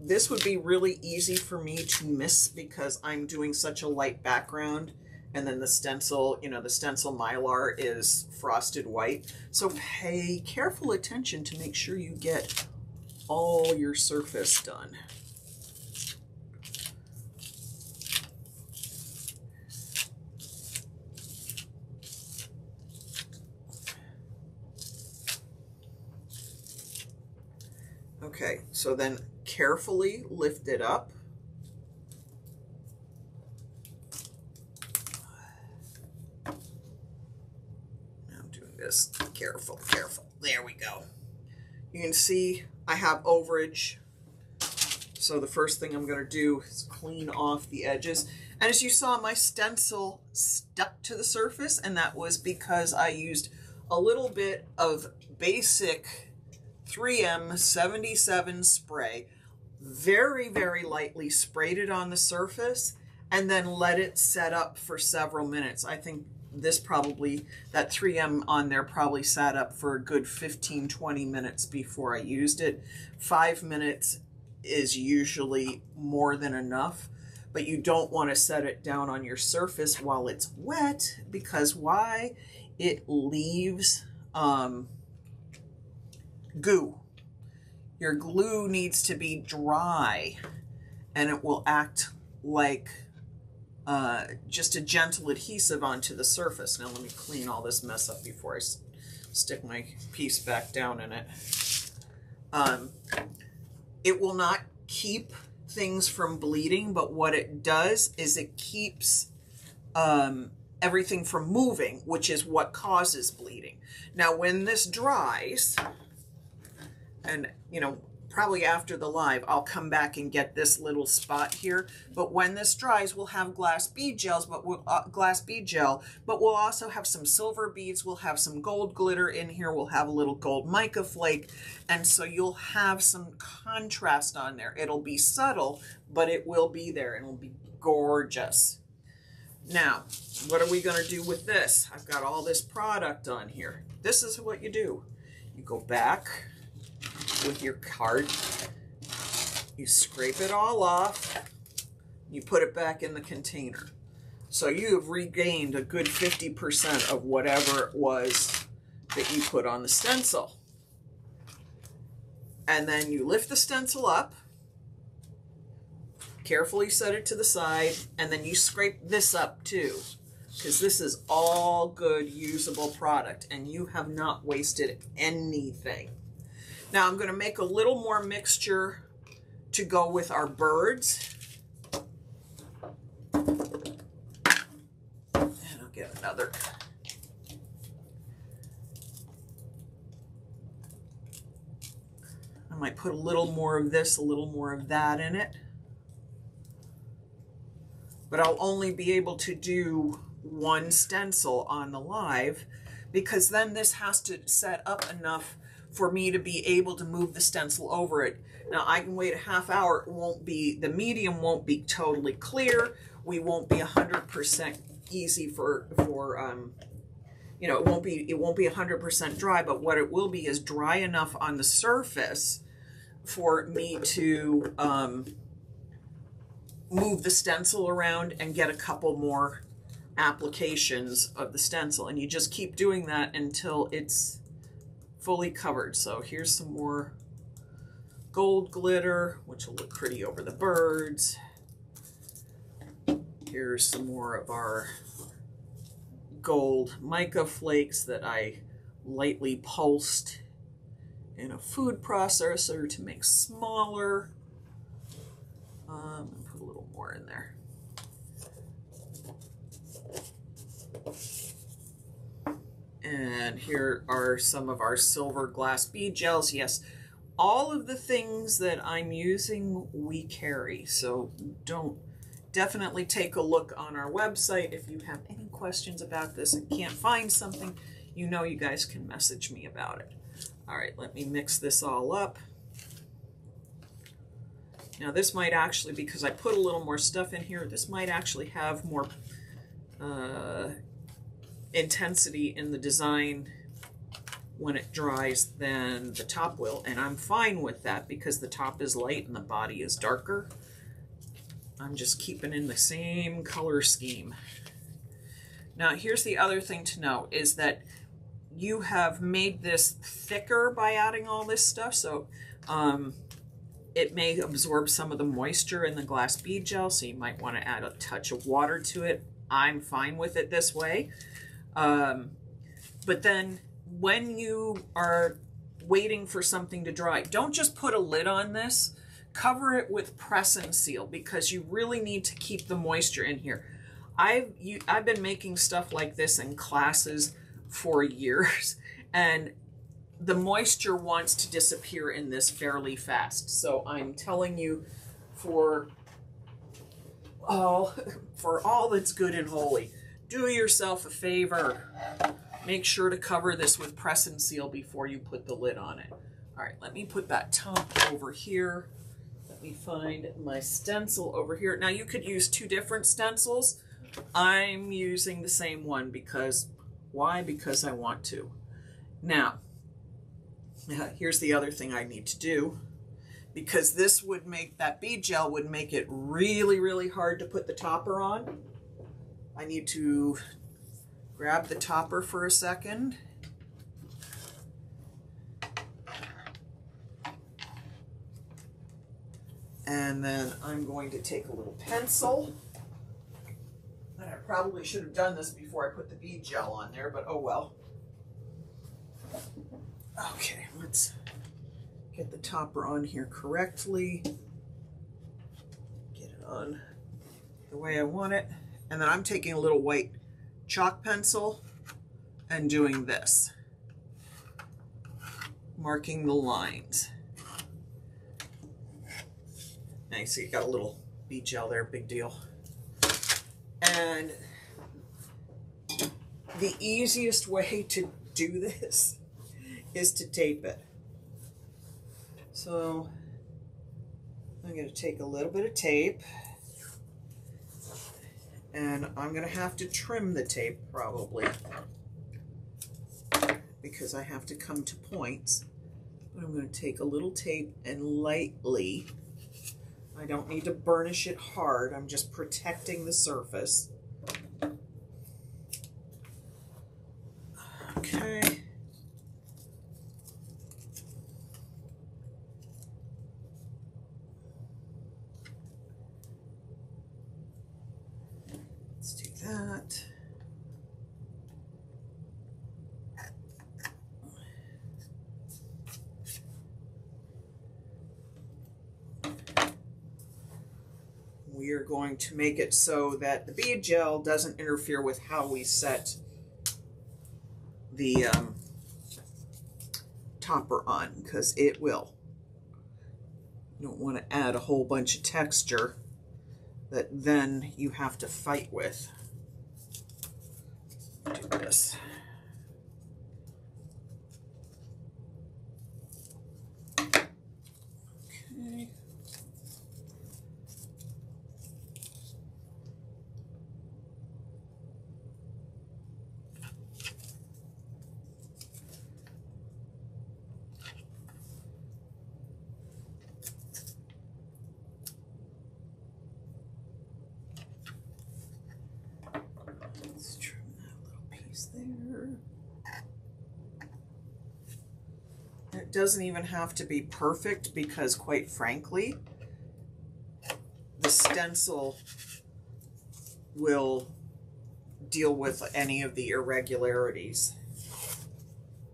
this would be really easy for me to miss because I'm doing such a light background and then the stencil, you know, the stencil mylar is frosted white. So pay careful attention to make sure you get all your surface done. Okay, so then carefully lift it up. Careful, careful. There we go. You can see I have overage. So the first thing I'm going to do is clean off the edges. And as you saw, my stencil stuck to the surface, and that was because I used a little bit of basic 3M 77 spray, very, very lightly sprayed it on the surface, and then let it set up for several minutes. I think this probably, that 3M on there probably sat up for a good 15, 20 minutes before I used it. Five minutes is usually more than enough, but you don't want to set it down on your surface while it's wet because why? It leaves um, goo. Your glue needs to be dry and it will act like uh, just a gentle adhesive onto the surface. Now let me clean all this mess up before I stick my piece back down in it. Um, it will not keep things from bleeding, but what it does is it keeps um, everything from moving, which is what causes bleeding. Now, when this dries, and, you know, probably after the live, I'll come back and get this little spot here. But when this dries, we'll have glass bead gels, but we'll, uh, glass bead gel, but we'll also have some silver beads. We'll have some gold glitter in here. We'll have a little gold mica flake. And so you'll have some contrast on there. It'll be subtle, but it will be there and it'll be gorgeous. Now, what are we going to do with this? I've got all this product on here. This is what you do. You go back with your card. You scrape it all off. You put it back in the container. So you have regained a good 50% of whatever it was that you put on the stencil. And then you lift the stencil up, carefully set it to the side, and then you scrape this up too because this is all good usable product and you have not wasted anything. Now I'm going to make a little more mixture to go with our birds. And I'll get another. I might put a little more of this, a little more of that in it. But I'll only be able to do one stencil on the live because then this has to set up enough for me to be able to move the stencil over it. Now I can wait a half hour. It won't be, the medium won't be totally clear. We won't be 100% easy for, for um, you know, it won't be, it won't be 100% dry, but what it will be is dry enough on the surface for me to um, move the stencil around and get a couple more applications of the stencil. And you just keep doing that until it's fully covered. So here's some more gold glitter, which will look pretty over the birds. Here's some more of our gold mica flakes that I lightly pulsed in a food processor to make smaller. Um, put a little more in there. And here are some of our silver glass bead gels. Yes, all of the things that I'm using we carry. So don't definitely take a look on our website if you have any questions about this and can't find something you know you guys can message me about it. All right, let me mix this all up. Now this might actually, because I put a little more stuff in here, this might actually have more uh, intensity in the design when it dries than the top will, and I'm fine with that because the top is light and the body is darker. I'm just keeping in the same color scheme. Now here's the other thing to know is that you have made this thicker by adding all this stuff, so um, it may absorb some of the moisture in the glass bead gel, so you might want to add a touch of water to it. I'm fine with it this way. Um, but then when you are waiting for something to dry, don't just put a lid on this. Cover it with press and seal because you really need to keep the moisture in here. I've you, I've been making stuff like this in classes for years and the moisture wants to disappear in this fairly fast. So I'm telling you for all for all that's good and holy, do yourself a favor. Make sure to cover this with press and seal before you put the lid on it. All right, let me put that top over here. Let me find my stencil over here. Now you could use two different stencils. I'm using the same one because, why? Because I want to. Now, uh, here's the other thing I need to do because this would make, that bead gel would make it really, really hard to put the topper on. I need to grab the topper for a second. And then I'm going to take a little pencil. And I probably should have done this before I put the bead gel on there, but oh well. Okay, let's get the topper on here correctly. Get it on the way I want it. And then I'm taking a little white chalk pencil and doing this. Marking the lines. Now you see you got a little bead gel there, big deal. And the easiest way to do this is to tape it. So I'm going to take a little bit of tape and I'm going to have to trim the tape probably because I have to come to points. But I'm going to take a little tape and lightly, I don't need to burnish it hard, I'm just protecting the surface. Okay. that. We are going to make it so that the bead gel doesn't interfere with how we set the um, topper on because it will. You don't want to add a whole bunch of texture that then you have to fight with do this. Okay. Doesn't even have to be perfect because quite frankly, the stencil will deal with any of the irregularities.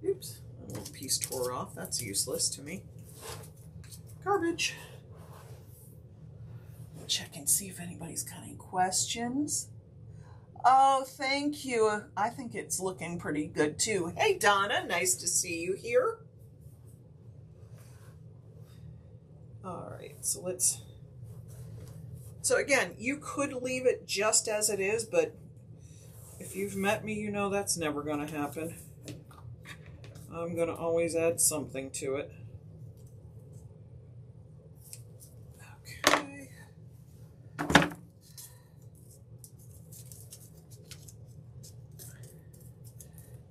Oops, a little piece tore off. That's useless to me. Garbage. Check and see if anybody's got any questions. Oh, thank you. I think it's looking pretty good too. Hey, Donna, nice to see you here. All right, so let's. So again, you could leave it just as it is, but if you've met me, you know that's never going to happen. I'm going to always add something to it. Okay.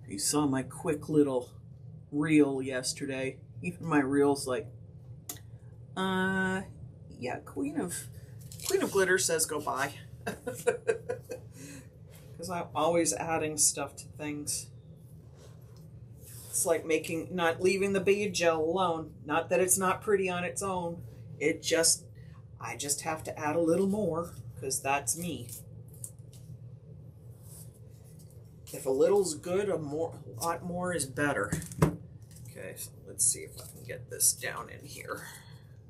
You saw my quick little reel yesterday. Even my reel's like, uh, yeah, Queen of Queen of Glitter says go buy. Because I'm always adding stuff to things. It's like making, not leaving the bead gel alone. Not that it's not pretty on its own. It just, I just have to add a little more because that's me. If a little's good, a more, a lot more is better. Okay, so let's see if I can get this down in here.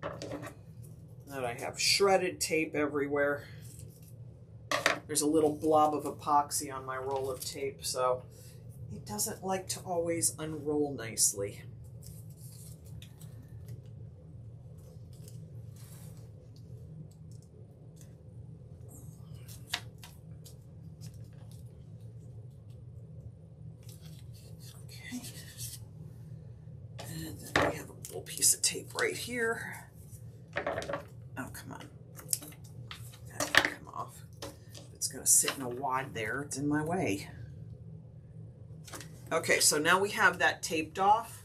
That I have shredded tape everywhere. There's a little blob of epoxy on my roll of tape, so it doesn't like to always unroll nicely. Okay. And then we have a little piece of tape right here. Oh, come on. That can come off. It's going to sit in a wad there. It's in my way. Okay, so now we have that taped off.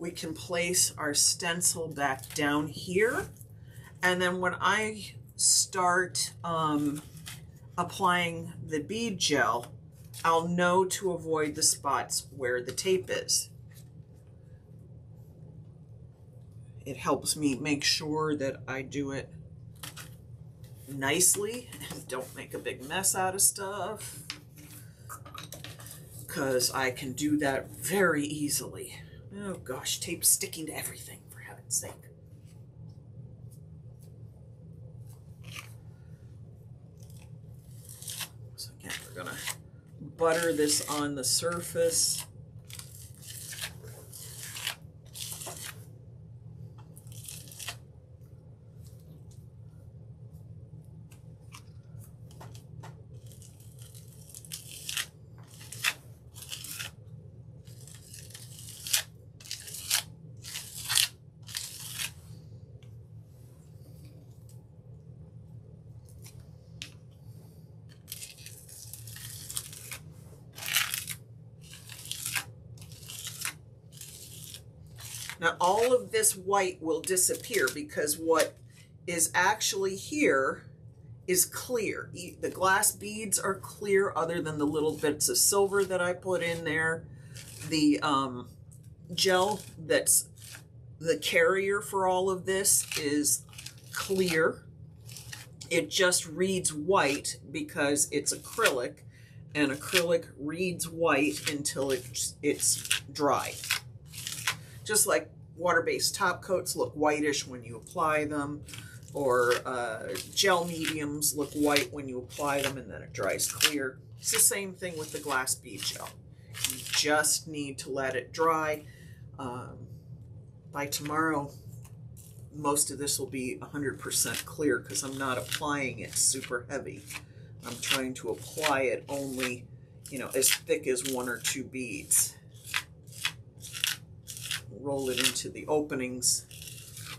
We can place our stencil back down here. And then when I start um, applying the bead gel, I'll know to avoid the spots where the tape is. It helps me make sure that I do it nicely and don't make a big mess out of stuff because I can do that very easily. Oh gosh, tape sticking to everything, for heaven's sake. So again, we're gonna butter this on the surface. Now all of this white will disappear because what is actually here is clear. The glass beads are clear other than the little bits of silver that I put in there. The um, gel that's the carrier for all of this is clear. It just reads white because it's acrylic and acrylic reads white until it's, it's dry. Just like water-based top coats look whitish when you apply them, or uh, gel mediums look white when you apply them and then it dries clear. It's the same thing with the glass bead gel. You just need to let it dry. Um, by tomorrow, most of this will be 100% clear because I'm not applying it super heavy. I'm trying to apply it only, you know, as thick as one or two beads roll it into the openings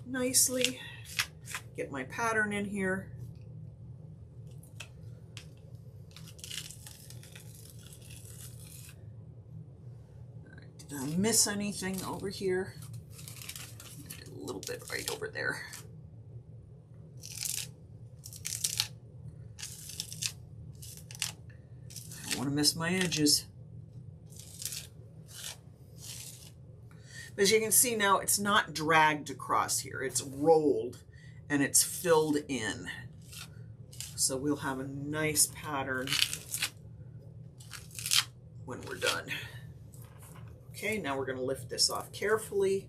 nicely. Get my pattern in here. did I miss anything over here? A little bit right over there. I don't want to miss my edges. As you can see now, it's not dragged across here. It's rolled and it's filled in. So we'll have a nice pattern when we're done. Okay, now we're going to lift this off carefully.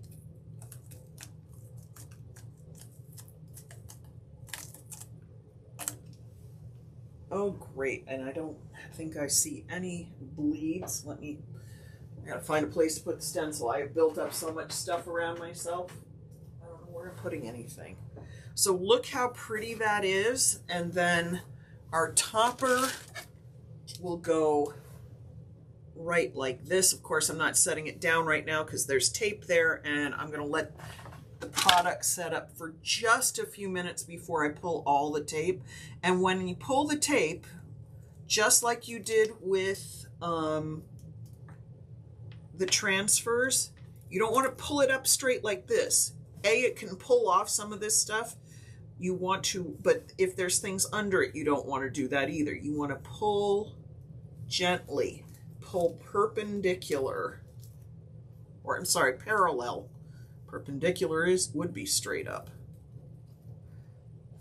Oh, great. And I don't think I see any bleeds. Let me, I gotta find a place to put the stencil. I have built up so much stuff around myself. I don't know where I'm putting anything. So look how pretty that is. And then our topper will go right like this. Of course, I'm not setting it down right now because there's tape there and I'm gonna let the product set up for just a few minutes before I pull all the tape. And when you pull the tape, just like you did with um, the transfers, you don't want to pull it up straight like this. A, it can pull off some of this stuff. You want to, but if there's things under it, you don't want to do that either. You want to pull gently, pull perpendicular, or I'm sorry, parallel Perpendicular is would be straight up.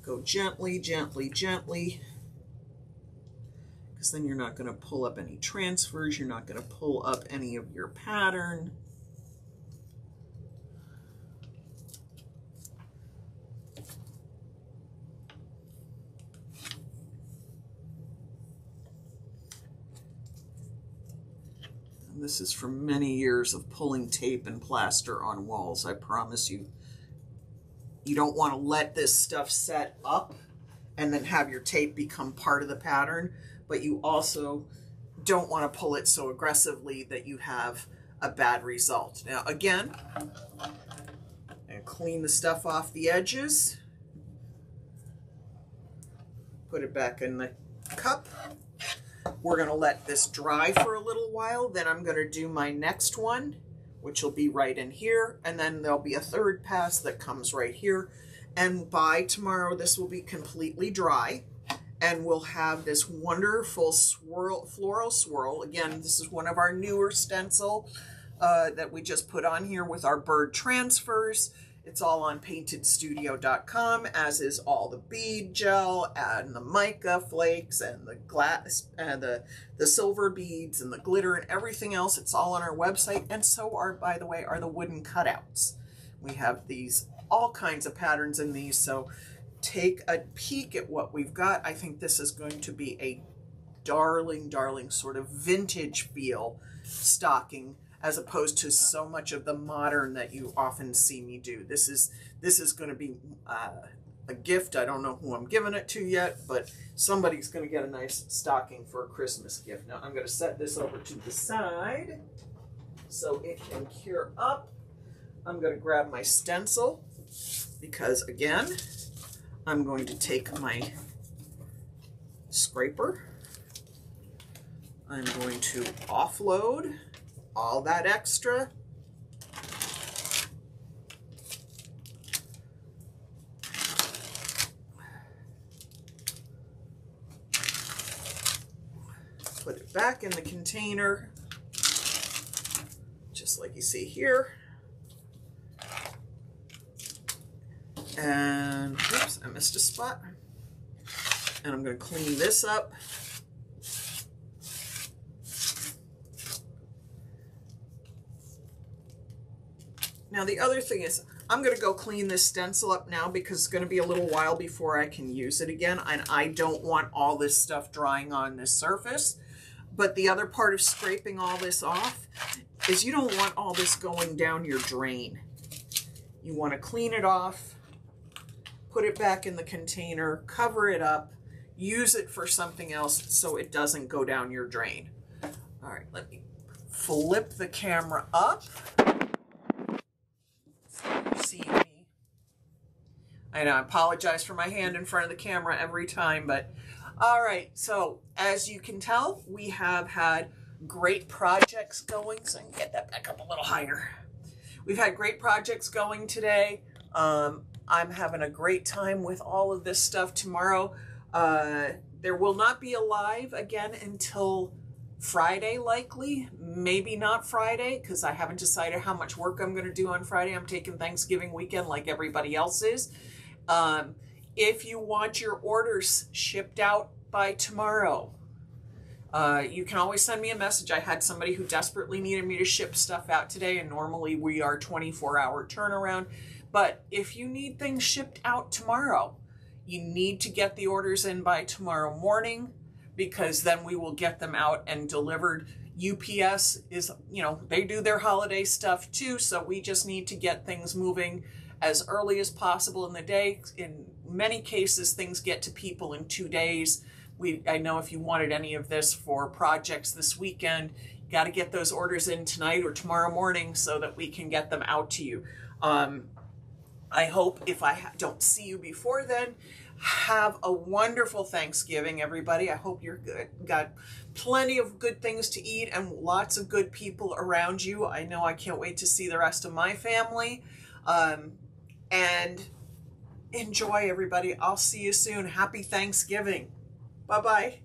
Go gently, gently, gently. Because then you're not going to pull up any transfers. You're not going to pull up any of your pattern. This is from many years of pulling tape and plaster on walls. I promise you. You don't want to let this stuff set up and then have your tape become part of the pattern, but you also don't want to pull it so aggressively that you have a bad result. Now again, and clean the stuff off the edges. Put it back in the cup. We're going to let this dry for a little while. Then I'm going to do my next one, which will be right in here. And then there'll be a third pass that comes right here. And by tomorrow, this will be completely dry. And we'll have this wonderful swirl, floral swirl. Again, this is one of our newer stencil uh, that we just put on here with our bird transfers. It's all on paintedstudio.com, as is all the bead gel and the mica flakes and the glass and the, the silver beads and the glitter and everything else. It's all on our website. And so are, by the way, are the wooden cutouts. We have these, all kinds of patterns in these. So take a peek at what we've got. I think this is going to be a darling, darling sort of vintage feel stocking as opposed to so much of the modern that you often see me do. This is this is going to be uh, a gift. I don't know who I'm giving it to yet, but somebody's going to get a nice stocking for a Christmas gift. Now I'm going to set this over to the side so it can cure up. I'm going to grab my stencil because again, I'm going to take my scraper. I'm going to offload all that extra. Put it back in the container, just like you see here. And, oops, I missed a spot. And I'm going to clean this up. Now the other thing is, I'm going to go clean this stencil up now because it's going to be a little while before I can use it again. And I don't want all this stuff drying on this surface. But the other part of scraping all this off is you don't want all this going down your drain. You want to clean it off, put it back in the container, cover it up, use it for something else so it doesn't go down your drain. All right, let me flip the camera up see me. I know, I apologize for my hand in front of the camera every time, but all right. So as you can tell, we have had great projects going. So I can get that back up a little higher. We've had great projects going today. Um, I'm having a great time with all of this stuff tomorrow. Uh, there will not be a live again until Friday likely, maybe not Friday because I haven't decided how much work I'm going to do on Friday. I'm taking Thanksgiving weekend like everybody else is. Um, if you want your orders shipped out by tomorrow, Uh, you can always send me a message. I had somebody who desperately needed me to ship stuff out today, and normally we are 24 hour turnaround. But if you need things shipped out tomorrow, you need to get the orders in by tomorrow morning because then we will get them out and delivered. UPS is, you know, they do their holiday stuff too, so we just need to get things moving as early as possible in the day. In many cases, things get to people in two days. We, I know if you wanted any of this for projects this weekend, you got to get those orders in tonight or tomorrow morning so that we can get them out to you. Um, I hope if I don't see you before then, have a wonderful Thanksgiving, everybody. I hope you're good. Got plenty of good things to eat and lots of good people around you. I know I can't wait to see the rest of my family. Um, and enjoy, everybody. I'll see you soon. Happy Thanksgiving. Bye bye.